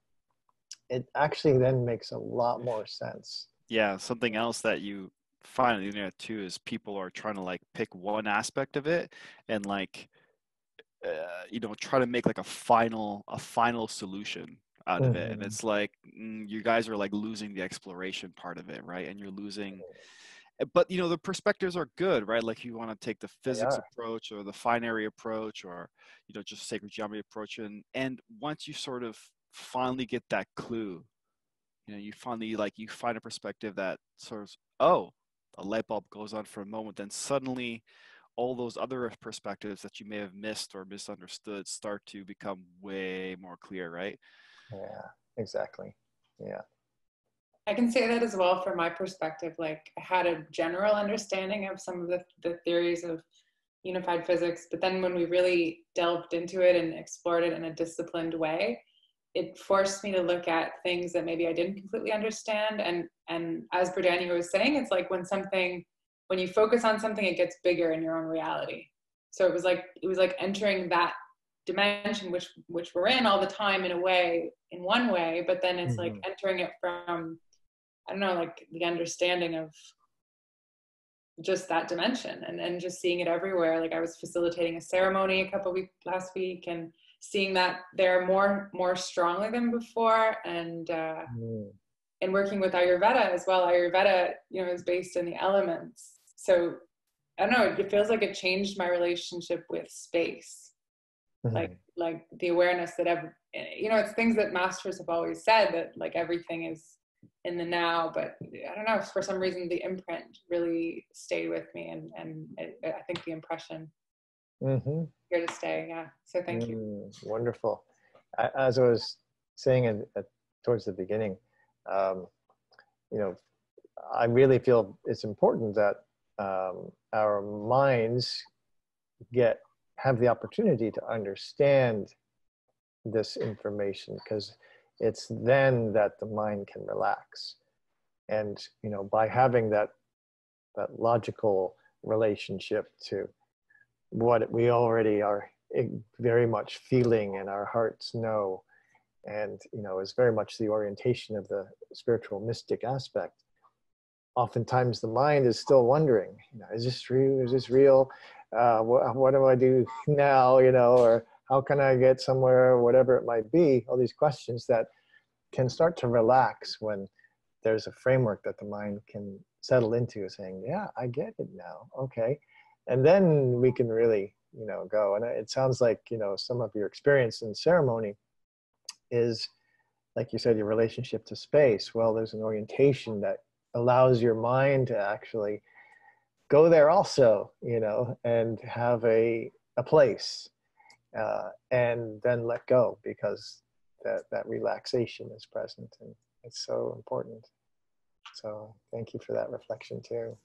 [SPEAKER 2] it actually then makes a lot more sense.
[SPEAKER 5] Yeah something else that you find on the internet too is people are trying to like pick one aspect of it and like uh, you know try to make like a final a final solution out of it. And
[SPEAKER 2] Mhm.
[SPEAKER 5] it's like mm, you guys are like losing the exploration part of it right? And you're losing uh, but you know the perspectives are good right? Like you want to take the physics approach or the finery approach or you know just sacred geometry approach and and once you sort of finally get that clue you know you finally like you find a perspective that sort of oh a light bulb goes on for a moment then suddenly all those other perspectives that you may have missed or misunderstood start to become way more clear right
[SPEAKER 2] yeah exactly yeah
[SPEAKER 1] I can say that as well from my perspective. Like I had a general understanding of some of the, the theories of unified physics, but then when we really delved into it and explored it in a disciplined way, it forced me to look at things that maybe I didn't completely understand. And and as Berdhanya was saying, it's like when something when you focus on something, it gets bigger in your own reality. So it was like it was like entering that dimension which which we're in all the time in a way in one way but then it's like mm-hmm. entering it from I don't know, like the understanding of just that dimension and, and just seeing it everywhere. Like I was facilitating a ceremony a couple weeks last week and seeing that there more more strongly than before and uh,
[SPEAKER 2] Mm.
[SPEAKER 1] in working with Ayurveda as well, Ayurveda, you know, is based in the elements. So I don't know, it feels like it changed my relationship with space. Mm-hmm. Like like the awareness that every, you know, it's things that masters have always said that like everything is in the now, but I don't know, for some reason the imprint really stayed with me and and it, I think the impression mm-hmm. Here to stay. Yeah. So thank mm, you.
[SPEAKER 2] Wonderful. As I was saying in, at, towards the beginning, um, you know, I really feel it's important that um, our minds get have the opportunity to understand this information because it's then that the mind can relax and you know by having that that logical relationship to what we already are very much feeling and our hearts know. And you know is very much the orientation of the spiritual mystic aspect. Oftentimes the mind is still wondering you know is this real is this real? Uh, what, what do i do now you know or how can i get somewhere or whatever it might be? All these questions that can start to relax when there's a framework that the mind can settle into saying yeah i get it now. Okay and then we can really you know go. And it sounds like you know some of your experience in ceremony is like you said your relationship to space. Well there's an orientation that allows your mind to actually go there also you know and have a a place uh, and then let go because that that relaxation is present and it's so important. So thank you for that reflection too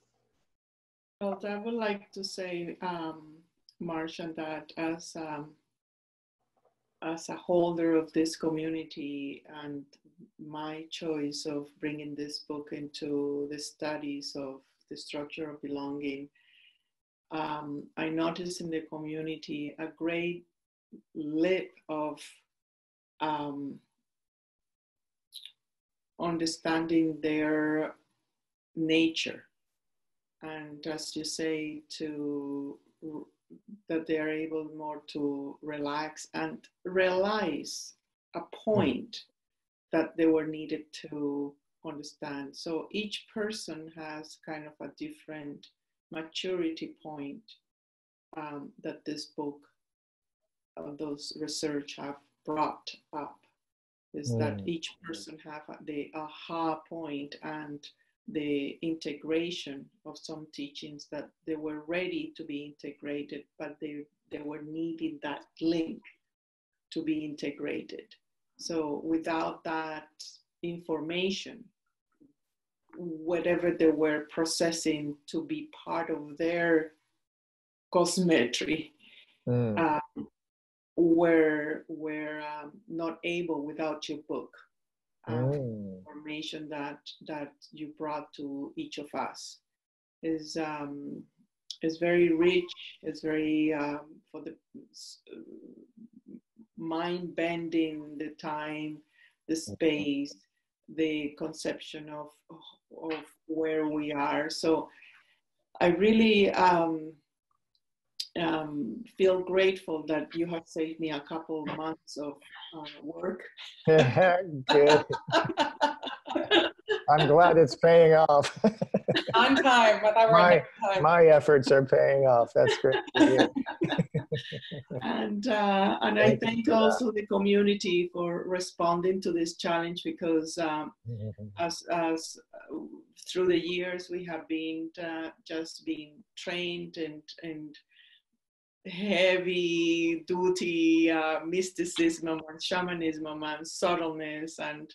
[SPEAKER 3] well i would like to say um, Marcia, that as um, as a holder of this community and my choice of bringing this book into the studies of the structure of belonging, um, I noticed in the community a great lit of um, understanding their nature and as you say to that they are able more to relax and realize a point that they were needed to understand. So each person has kind of a different maturity point um, that this book, uh, those research have brought up, is mm. that each person have the aha point and the integration of some teachings that they were ready to be integrated, but they, they were needing that link to be integrated. So without that information, whatever they were processing to be part of their cosmetry, mm. um, were, were um, not able without your book um, oh. information that that you brought to each of us is um, is very rich. It's very um, for the mind bending, the time, the space, the conception of of where we are. So I really um, um, feel grateful that you have saved me a couple months of uh, work.
[SPEAKER 2] Good. I'm glad it's paying off.
[SPEAKER 1] On time,
[SPEAKER 2] my, time. My efforts are paying off. That's great.
[SPEAKER 3] and uh, and thank I thank also the community for responding to this challenge because um, mm-hmm. as as uh, through the years we have been uh, just being trained and and heavy duty uh, mysticism and shamanism and subtleness and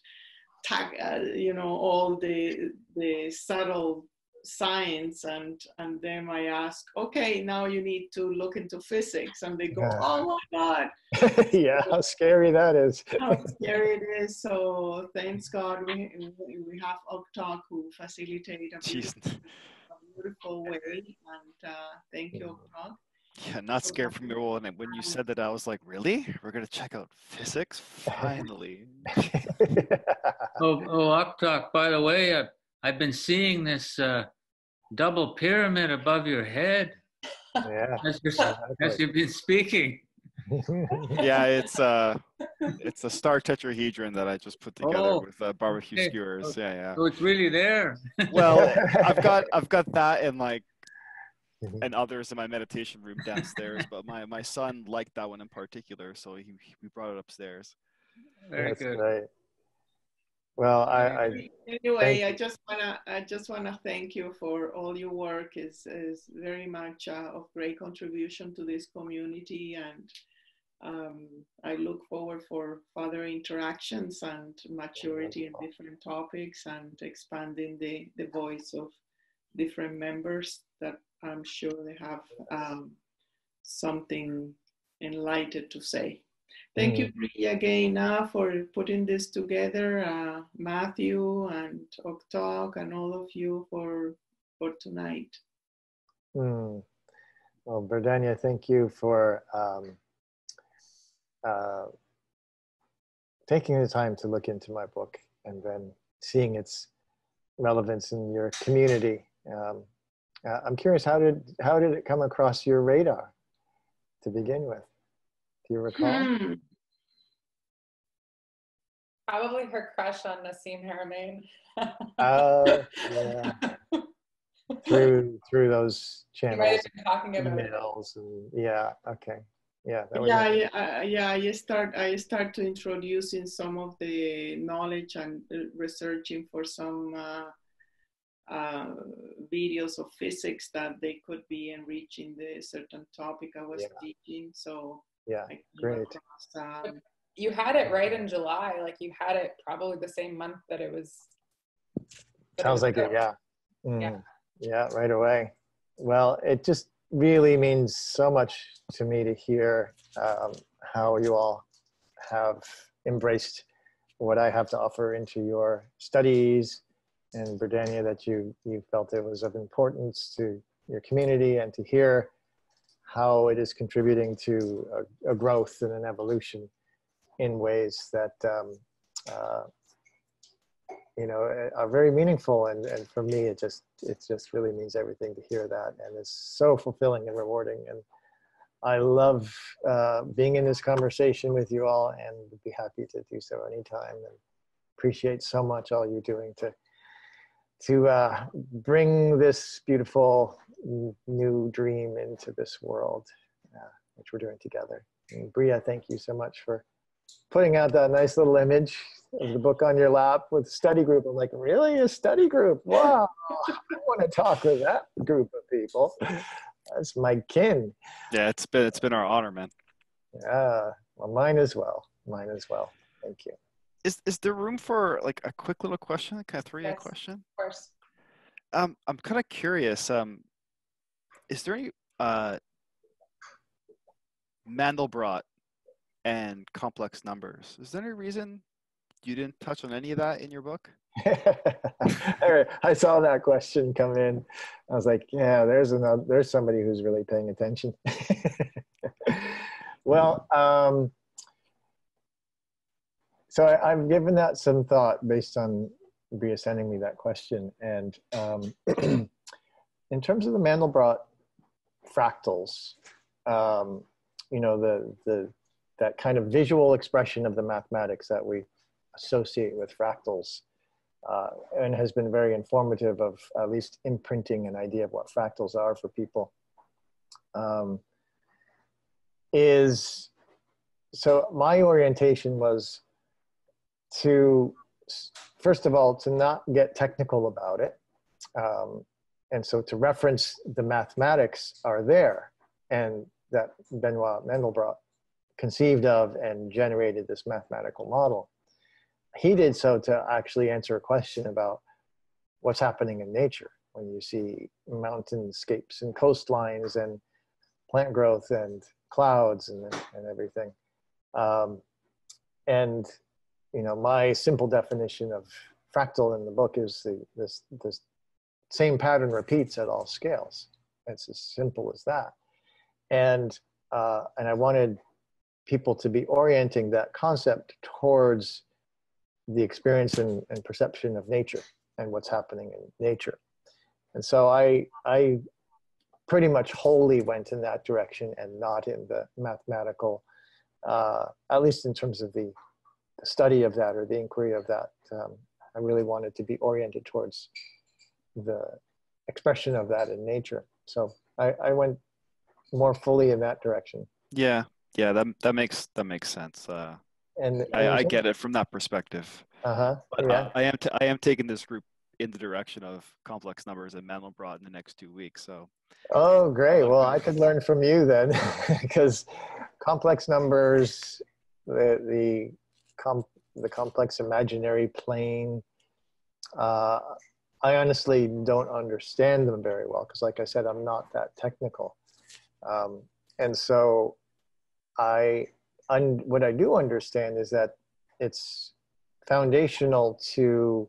[SPEAKER 3] tag, uh, you know all the the subtle science and and then I ask, okay, now you need to look into physics, and they go, yeah. oh my god,
[SPEAKER 2] yeah, how scary that is.
[SPEAKER 3] how scary it is. So thanks God we we have Octave who facilitate a beautiful, a beautiful way, and uh, thank you Octave.
[SPEAKER 5] Yeah, not scared from your role. And when you said that, I was like, really? We're going to check out physics? Finally.
[SPEAKER 4] oh, oh, Octave, by the way, I've, I've been seeing this uh, double pyramid above your head.
[SPEAKER 2] Yeah.
[SPEAKER 4] As, you're, as you've been speaking.
[SPEAKER 5] yeah, it's uh, it's a star tetrahedron that I just put together
[SPEAKER 4] Oh,
[SPEAKER 5] with uh, barbecue
[SPEAKER 4] okay.
[SPEAKER 5] skewers. Yeah, yeah.
[SPEAKER 4] So it's really there.
[SPEAKER 5] Well, I've got I've got that and like. And others in my meditation room downstairs. But my my son liked that one in particular, so he we brought it upstairs.
[SPEAKER 4] Very
[SPEAKER 2] That's
[SPEAKER 4] good.
[SPEAKER 2] great. Well, I, I
[SPEAKER 3] Anyway, I just wanna I just wanna thank you for all your work. is is very much uh, of great contribution to this community, and um, I look forward for further interactions and maturity in different topics and expanding the the voice of different members that I'm sure they have um, something enlightened to say. Thank you, Bri, again uh, for putting this together, uh, Matthew and Octave and all of you for for tonight.
[SPEAKER 2] Mm. Well, Berdhanya, thank you for um, uh, taking the time to look into my book and then seeing its relevance in your community. Um, uh, I'm curious, how did how did it come across your radar to begin with? Do you recall?
[SPEAKER 3] Hmm.
[SPEAKER 1] Probably her crush on Nassim Haramein.
[SPEAKER 2] Oh, yeah. Through through those channels,
[SPEAKER 1] talking about
[SPEAKER 2] emails, and yeah, okay, yeah,
[SPEAKER 3] Yeah, I, I, yeah. I start I start to introducing some of the knowledge and uh, researching for some uh, uh, videos of physics that they could be enriching the certain topic I was
[SPEAKER 2] Yeah.
[SPEAKER 3] teaching. So
[SPEAKER 2] yeah, great.
[SPEAKER 3] across, um,
[SPEAKER 1] You had it right in July. Like you had it probably the same month that it was. that it
[SPEAKER 2] Sounds
[SPEAKER 1] was
[SPEAKER 2] like it,
[SPEAKER 1] out.
[SPEAKER 2] yeah.
[SPEAKER 1] Yeah.
[SPEAKER 2] Mm, yeah, right away. Well, it just really means so much to me to hear um, how you all have embraced what I have to offer into your studies and Berdhanya that you you felt it was of importance to your community and to hear how it is contributing to a, a growth and an evolution in ways that um, uh, you know are very meaningful. And, and for me it just it just really means everything to hear that. And it's so fulfilling and rewarding. And i love uh, being in this conversation with you all and be happy to do so anytime. And appreciate so much all you're doing to to uh, bring this beautiful new dream into this world uh, which we're doing together and bria thank you so much for putting out that nice little image of the book on your lap with study group. I'm like, really? A study group? Wow. I want to talk with that group of people. That's my kin.
[SPEAKER 5] Yeah, it's been it's been our honor, man.
[SPEAKER 2] Yeah. Well, mine as well. Mine as well. Thank you.
[SPEAKER 5] Is is there room for like a quick little question? Can I throw you a question?
[SPEAKER 1] Of course.
[SPEAKER 5] Um, I'm kind of curious. Um, is there any uh, Mandelbrot and complex numbers? Is there any reason you didn't touch on any of that in your book?
[SPEAKER 2] I saw that question come in. I was like, yeah, there's another, there's somebody who's really paying attention. well, um, so I, I've given that some thought based on Bria sending me that question. And um, in terms of the Mandelbrot fractals, um, you know, the, the, that kind of visual expression of the mathematics that we associate with fractals uh, and has been very informative of at least imprinting an idea of what fractals are for people um, is so my orientation was to first of all to not get technical about it um, and so to reference the mathematics are there and that benoit mandelbrot conceived of and generated this mathematical model he did so to actually answer a question about what's happening in nature when you see mountainscapes and coastlines and plant growth and clouds and, and everything. Um, and, you know, my simple definition of fractal in the book is the, this, this same pattern repeats at all scales. It's as simple as that. And, uh, and I wanted people to be orienting that concept towards the experience and, and, perception of nature and what's happening in nature. And so I, I pretty much wholly went in that direction and not in the mathematical uh, at least in terms of the, the study of that or the inquiry of that, um, I really wanted to be oriented towards the expression of that in nature. So I, I went more fully in that direction.
[SPEAKER 5] Yeah, yeah, that that makes that makes sense. Uh,
[SPEAKER 2] And
[SPEAKER 5] I, I get it from that perspective.
[SPEAKER 2] Uh huh.
[SPEAKER 5] But
[SPEAKER 2] Yeah.
[SPEAKER 5] uh, I am t- I am taking this group in the direction of complex numbers and Mandelbrot in the next two weeks. So
[SPEAKER 2] Oh, great. Well, I could learn from you then, because complex numbers, the the com the complex imaginary plane. Uh, I honestly don't understand them very well because, like I said, I'm not that technical, um, and so I un, what I do understand is that it's foundational to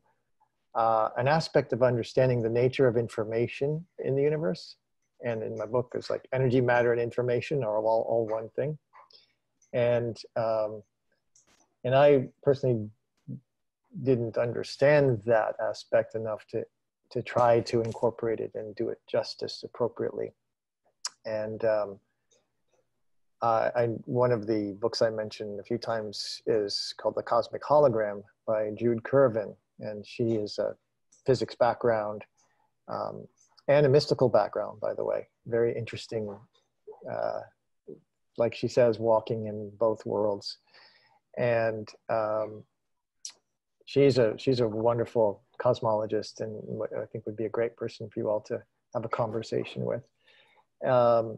[SPEAKER 2] uh, an aspect of understanding the nature of information in the universe and in my book it's like energy matter and information are all, all one thing and um, and i personally didn't understand that aspect enough to to try to incorporate it and do it justice appropriately and um, I, I one of the books i mentioned a few times is called the cosmic hologram by Jude Currivan and she is a physics background um, and a mystical background, by the way. Very interesting, uh, like she says, walking in both worlds. And um, she's a she's a wonderful cosmologist, and I think would be a great person for you all to have a conversation with. Um,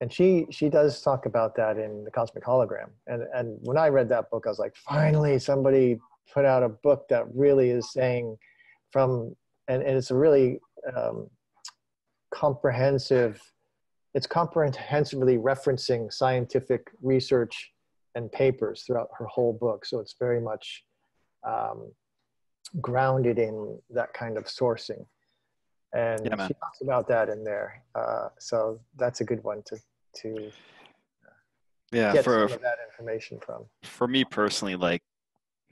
[SPEAKER 2] and she she does talk about that in the Cosmic Hologram. And and when I read that book, I was like, finally, somebody put out a book that really is saying from and, and it's a really um, comprehensive it's comprehensively referencing scientific research and papers throughout her whole book. So it's very much um, grounded in that kind of sourcing. And
[SPEAKER 5] Yeah,
[SPEAKER 2] she talks about that in there. Uh, so that's a good one to to
[SPEAKER 5] yeah,
[SPEAKER 2] get
[SPEAKER 5] for
[SPEAKER 2] some of that information from.
[SPEAKER 5] For me personally, like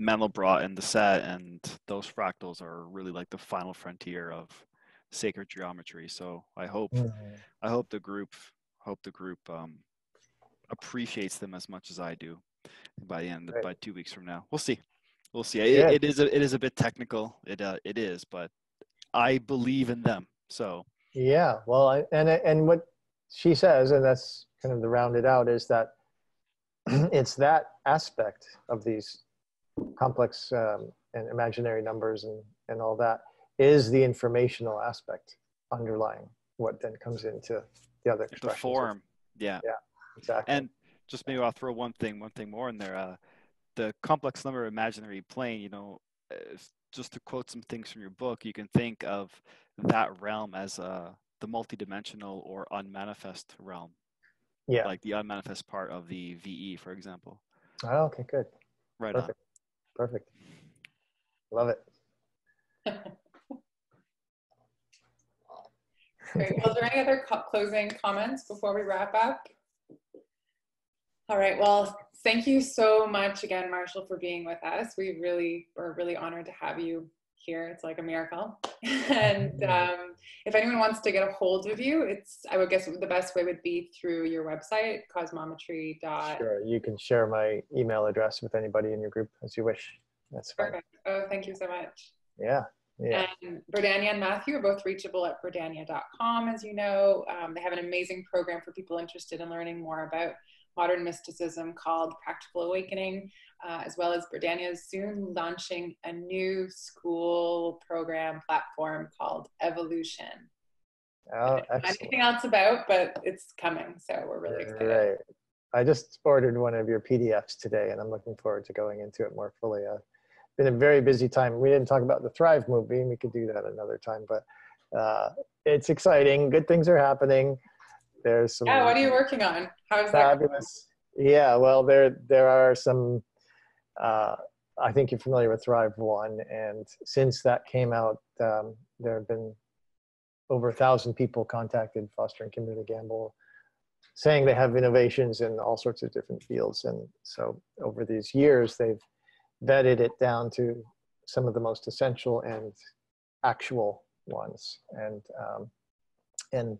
[SPEAKER 5] Mandelbrot and the set and those fractals are really like the final frontier of sacred geometry. So I hope I hope the group hope the group um, appreciates them as much as I do by the end
[SPEAKER 2] Great.
[SPEAKER 5] by two weeks from now. We'll see. We'll see. It,
[SPEAKER 2] Yeah.
[SPEAKER 5] it is a, it is a bit technical. It uh, it is, but I believe in them. So
[SPEAKER 2] Yeah, well, I, and and what she says, and that's kind of the rounded out, is that it's that aspect of these complex um, and imaginary numbers and and all that is the informational aspect underlying what then comes into the other
[SPEAKER 5] the
[SPEAKER 2] of-
[SPEAKER 5] form, yeah.
[SPEAKER 2] Exactly.
[SPEAKER 5] And just maybe I'll throw one thing, one thing more in there. Uh, the complex number imaginary plane, you know, uh, just to quote some things from your book, you can think of that realm as uh, the multidimensional or unmanifest realm,
[SPEAKER 2] yeah.
[SPEAKER 5] like the unmanifest part of the VE, for example.
[SPEAKER 2] oh, okay. Good.
[SPEAKER 5] Right
[SPEAKER 2] Perfect. Perfect. Love it.
[SPEAKER 1] Great. Well, is there any other co- closing comments before we wrap up? All right. Well, thank you so much again, Marshall, for being with us. We really are really honored to have you here. It's like a miracle. and um, if anyone wants to get a hold of you, it's I would guess the best way would be through your website, cosmometry.
[SPEAKER 2] Sure. You can share my email address with anybody in your group as you wish. That's fine.
[SPEAKER 1] Perfect. Oh, thank you so much.
[SPEAKER 2] Yeah. Yeah.
[SPEAKER 1] And Berdhanya and Matthew are both reachable at berdhanya.com, as you know. Um, they have an amazing program for people interested in learning more about modern mysticism called Practical Awakening, uh, as well as Berdhanya is soon launching a new school program platform called Evolution.
[SPEAKER 2] Oh,
[SPEAKER 1] I don't know
[SPEAKER 2] excellent.
[SPEAKER 1] Anything else about, but it's coming, so we're really excited.
[SPEAKER 2] Right. I just ordered one of your PDFs today, and I'm looking forward to going into it more fully. Uh, been a very busy time. We didn't talk about the Thrive movie, and we could do that another time. But uh, it's exciting. Good things are happening. There's some
[SPEAKER 1] Yeah, what are you working on? How's that?
[SPEAKER 2] fabulous. Yeah, well, there there are some. Uh, I think you're familiar with Thrive One, and since that came out, um, there have been over a thousand people contacted Foster and Kimberly Gamble, saying they have innovations in all sorts of different fields. And so over these years, they've vetted it down to some of the most essential and actual ones, and um, and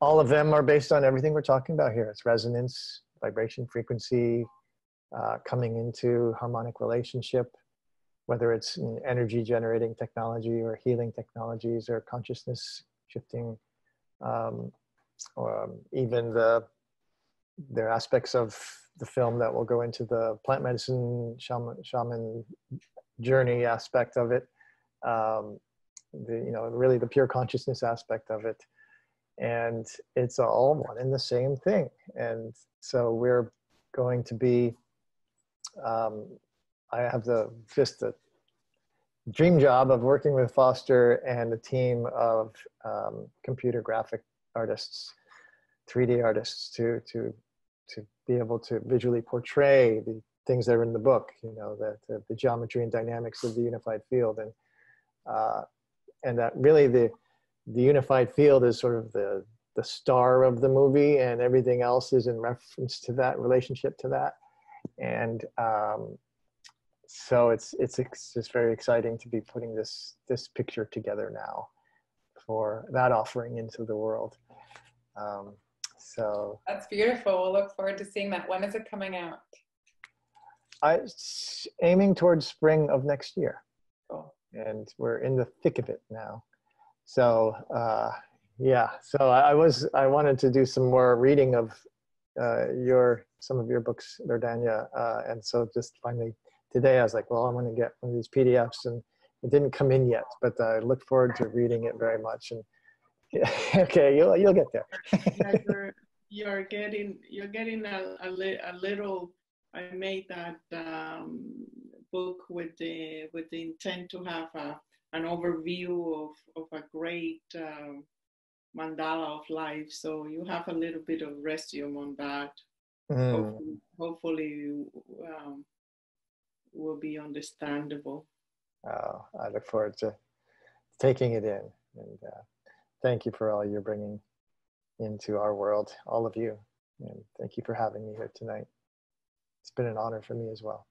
[SPEAKER 2] all of them are based on everything we're talking about here. It's resonance, vibration frequency uh, coming into harmonic relationship, whether it's energy generating technology or healing technologies or consciousness shifting, um, or um, even the there are aspects of the film that will go into the plant medicine shaman, shaman journey aspect of it. Um, the you know really the pure consciousness aspect of it and it's all one and the same thing. And so we're going to be um, i have the just the dream job of working with foster and a team of um, computer graphic artists 3d artists to to to be able to visually portray the things that are in the book you know the, the, the geometry and dynamics of the unified field. And uh, and that really the the unified field is sort of the the star of the movie and everything else is in reference to that relationship to that. And um, so it's, it's it's just very exciting to be putting this this picture together now for that offering into the world. Um, so.
[SPEAKER 1] That's beautiful. We'll look forward to seeing that. When is it coming out?
[SPEAKER 2] I aiming towards spring of next year.
[SPEAKER 1] Cool.
[SPEAKER 2] And we're in the thick of it now. So uh, yeah, so I, I, was I wanted to do some more reading of uh, your some of your books, Berdhanya, uh, and so just finally today I was like, well, I'm going to get one of these PDFs, and it didn't come in yet, but I look forward to reading it very much. And yeah, okay, you'll you'll get there.
[SPEAKER 3] you're, you're getting you're getting a, a, li a little. I made that um, book with the with the intent to have a, an overview of, of a great um, mandala of life. So you have a little bit of resume on that. Mm. Hopefully, hopefully um, will be understandable.
[SPEAKER 2] Oh, I look forward to taking it in. And uh, thank you for all you're bringing into our world, all of you. And thank you for having me here tonight. It's been an honor for me as well.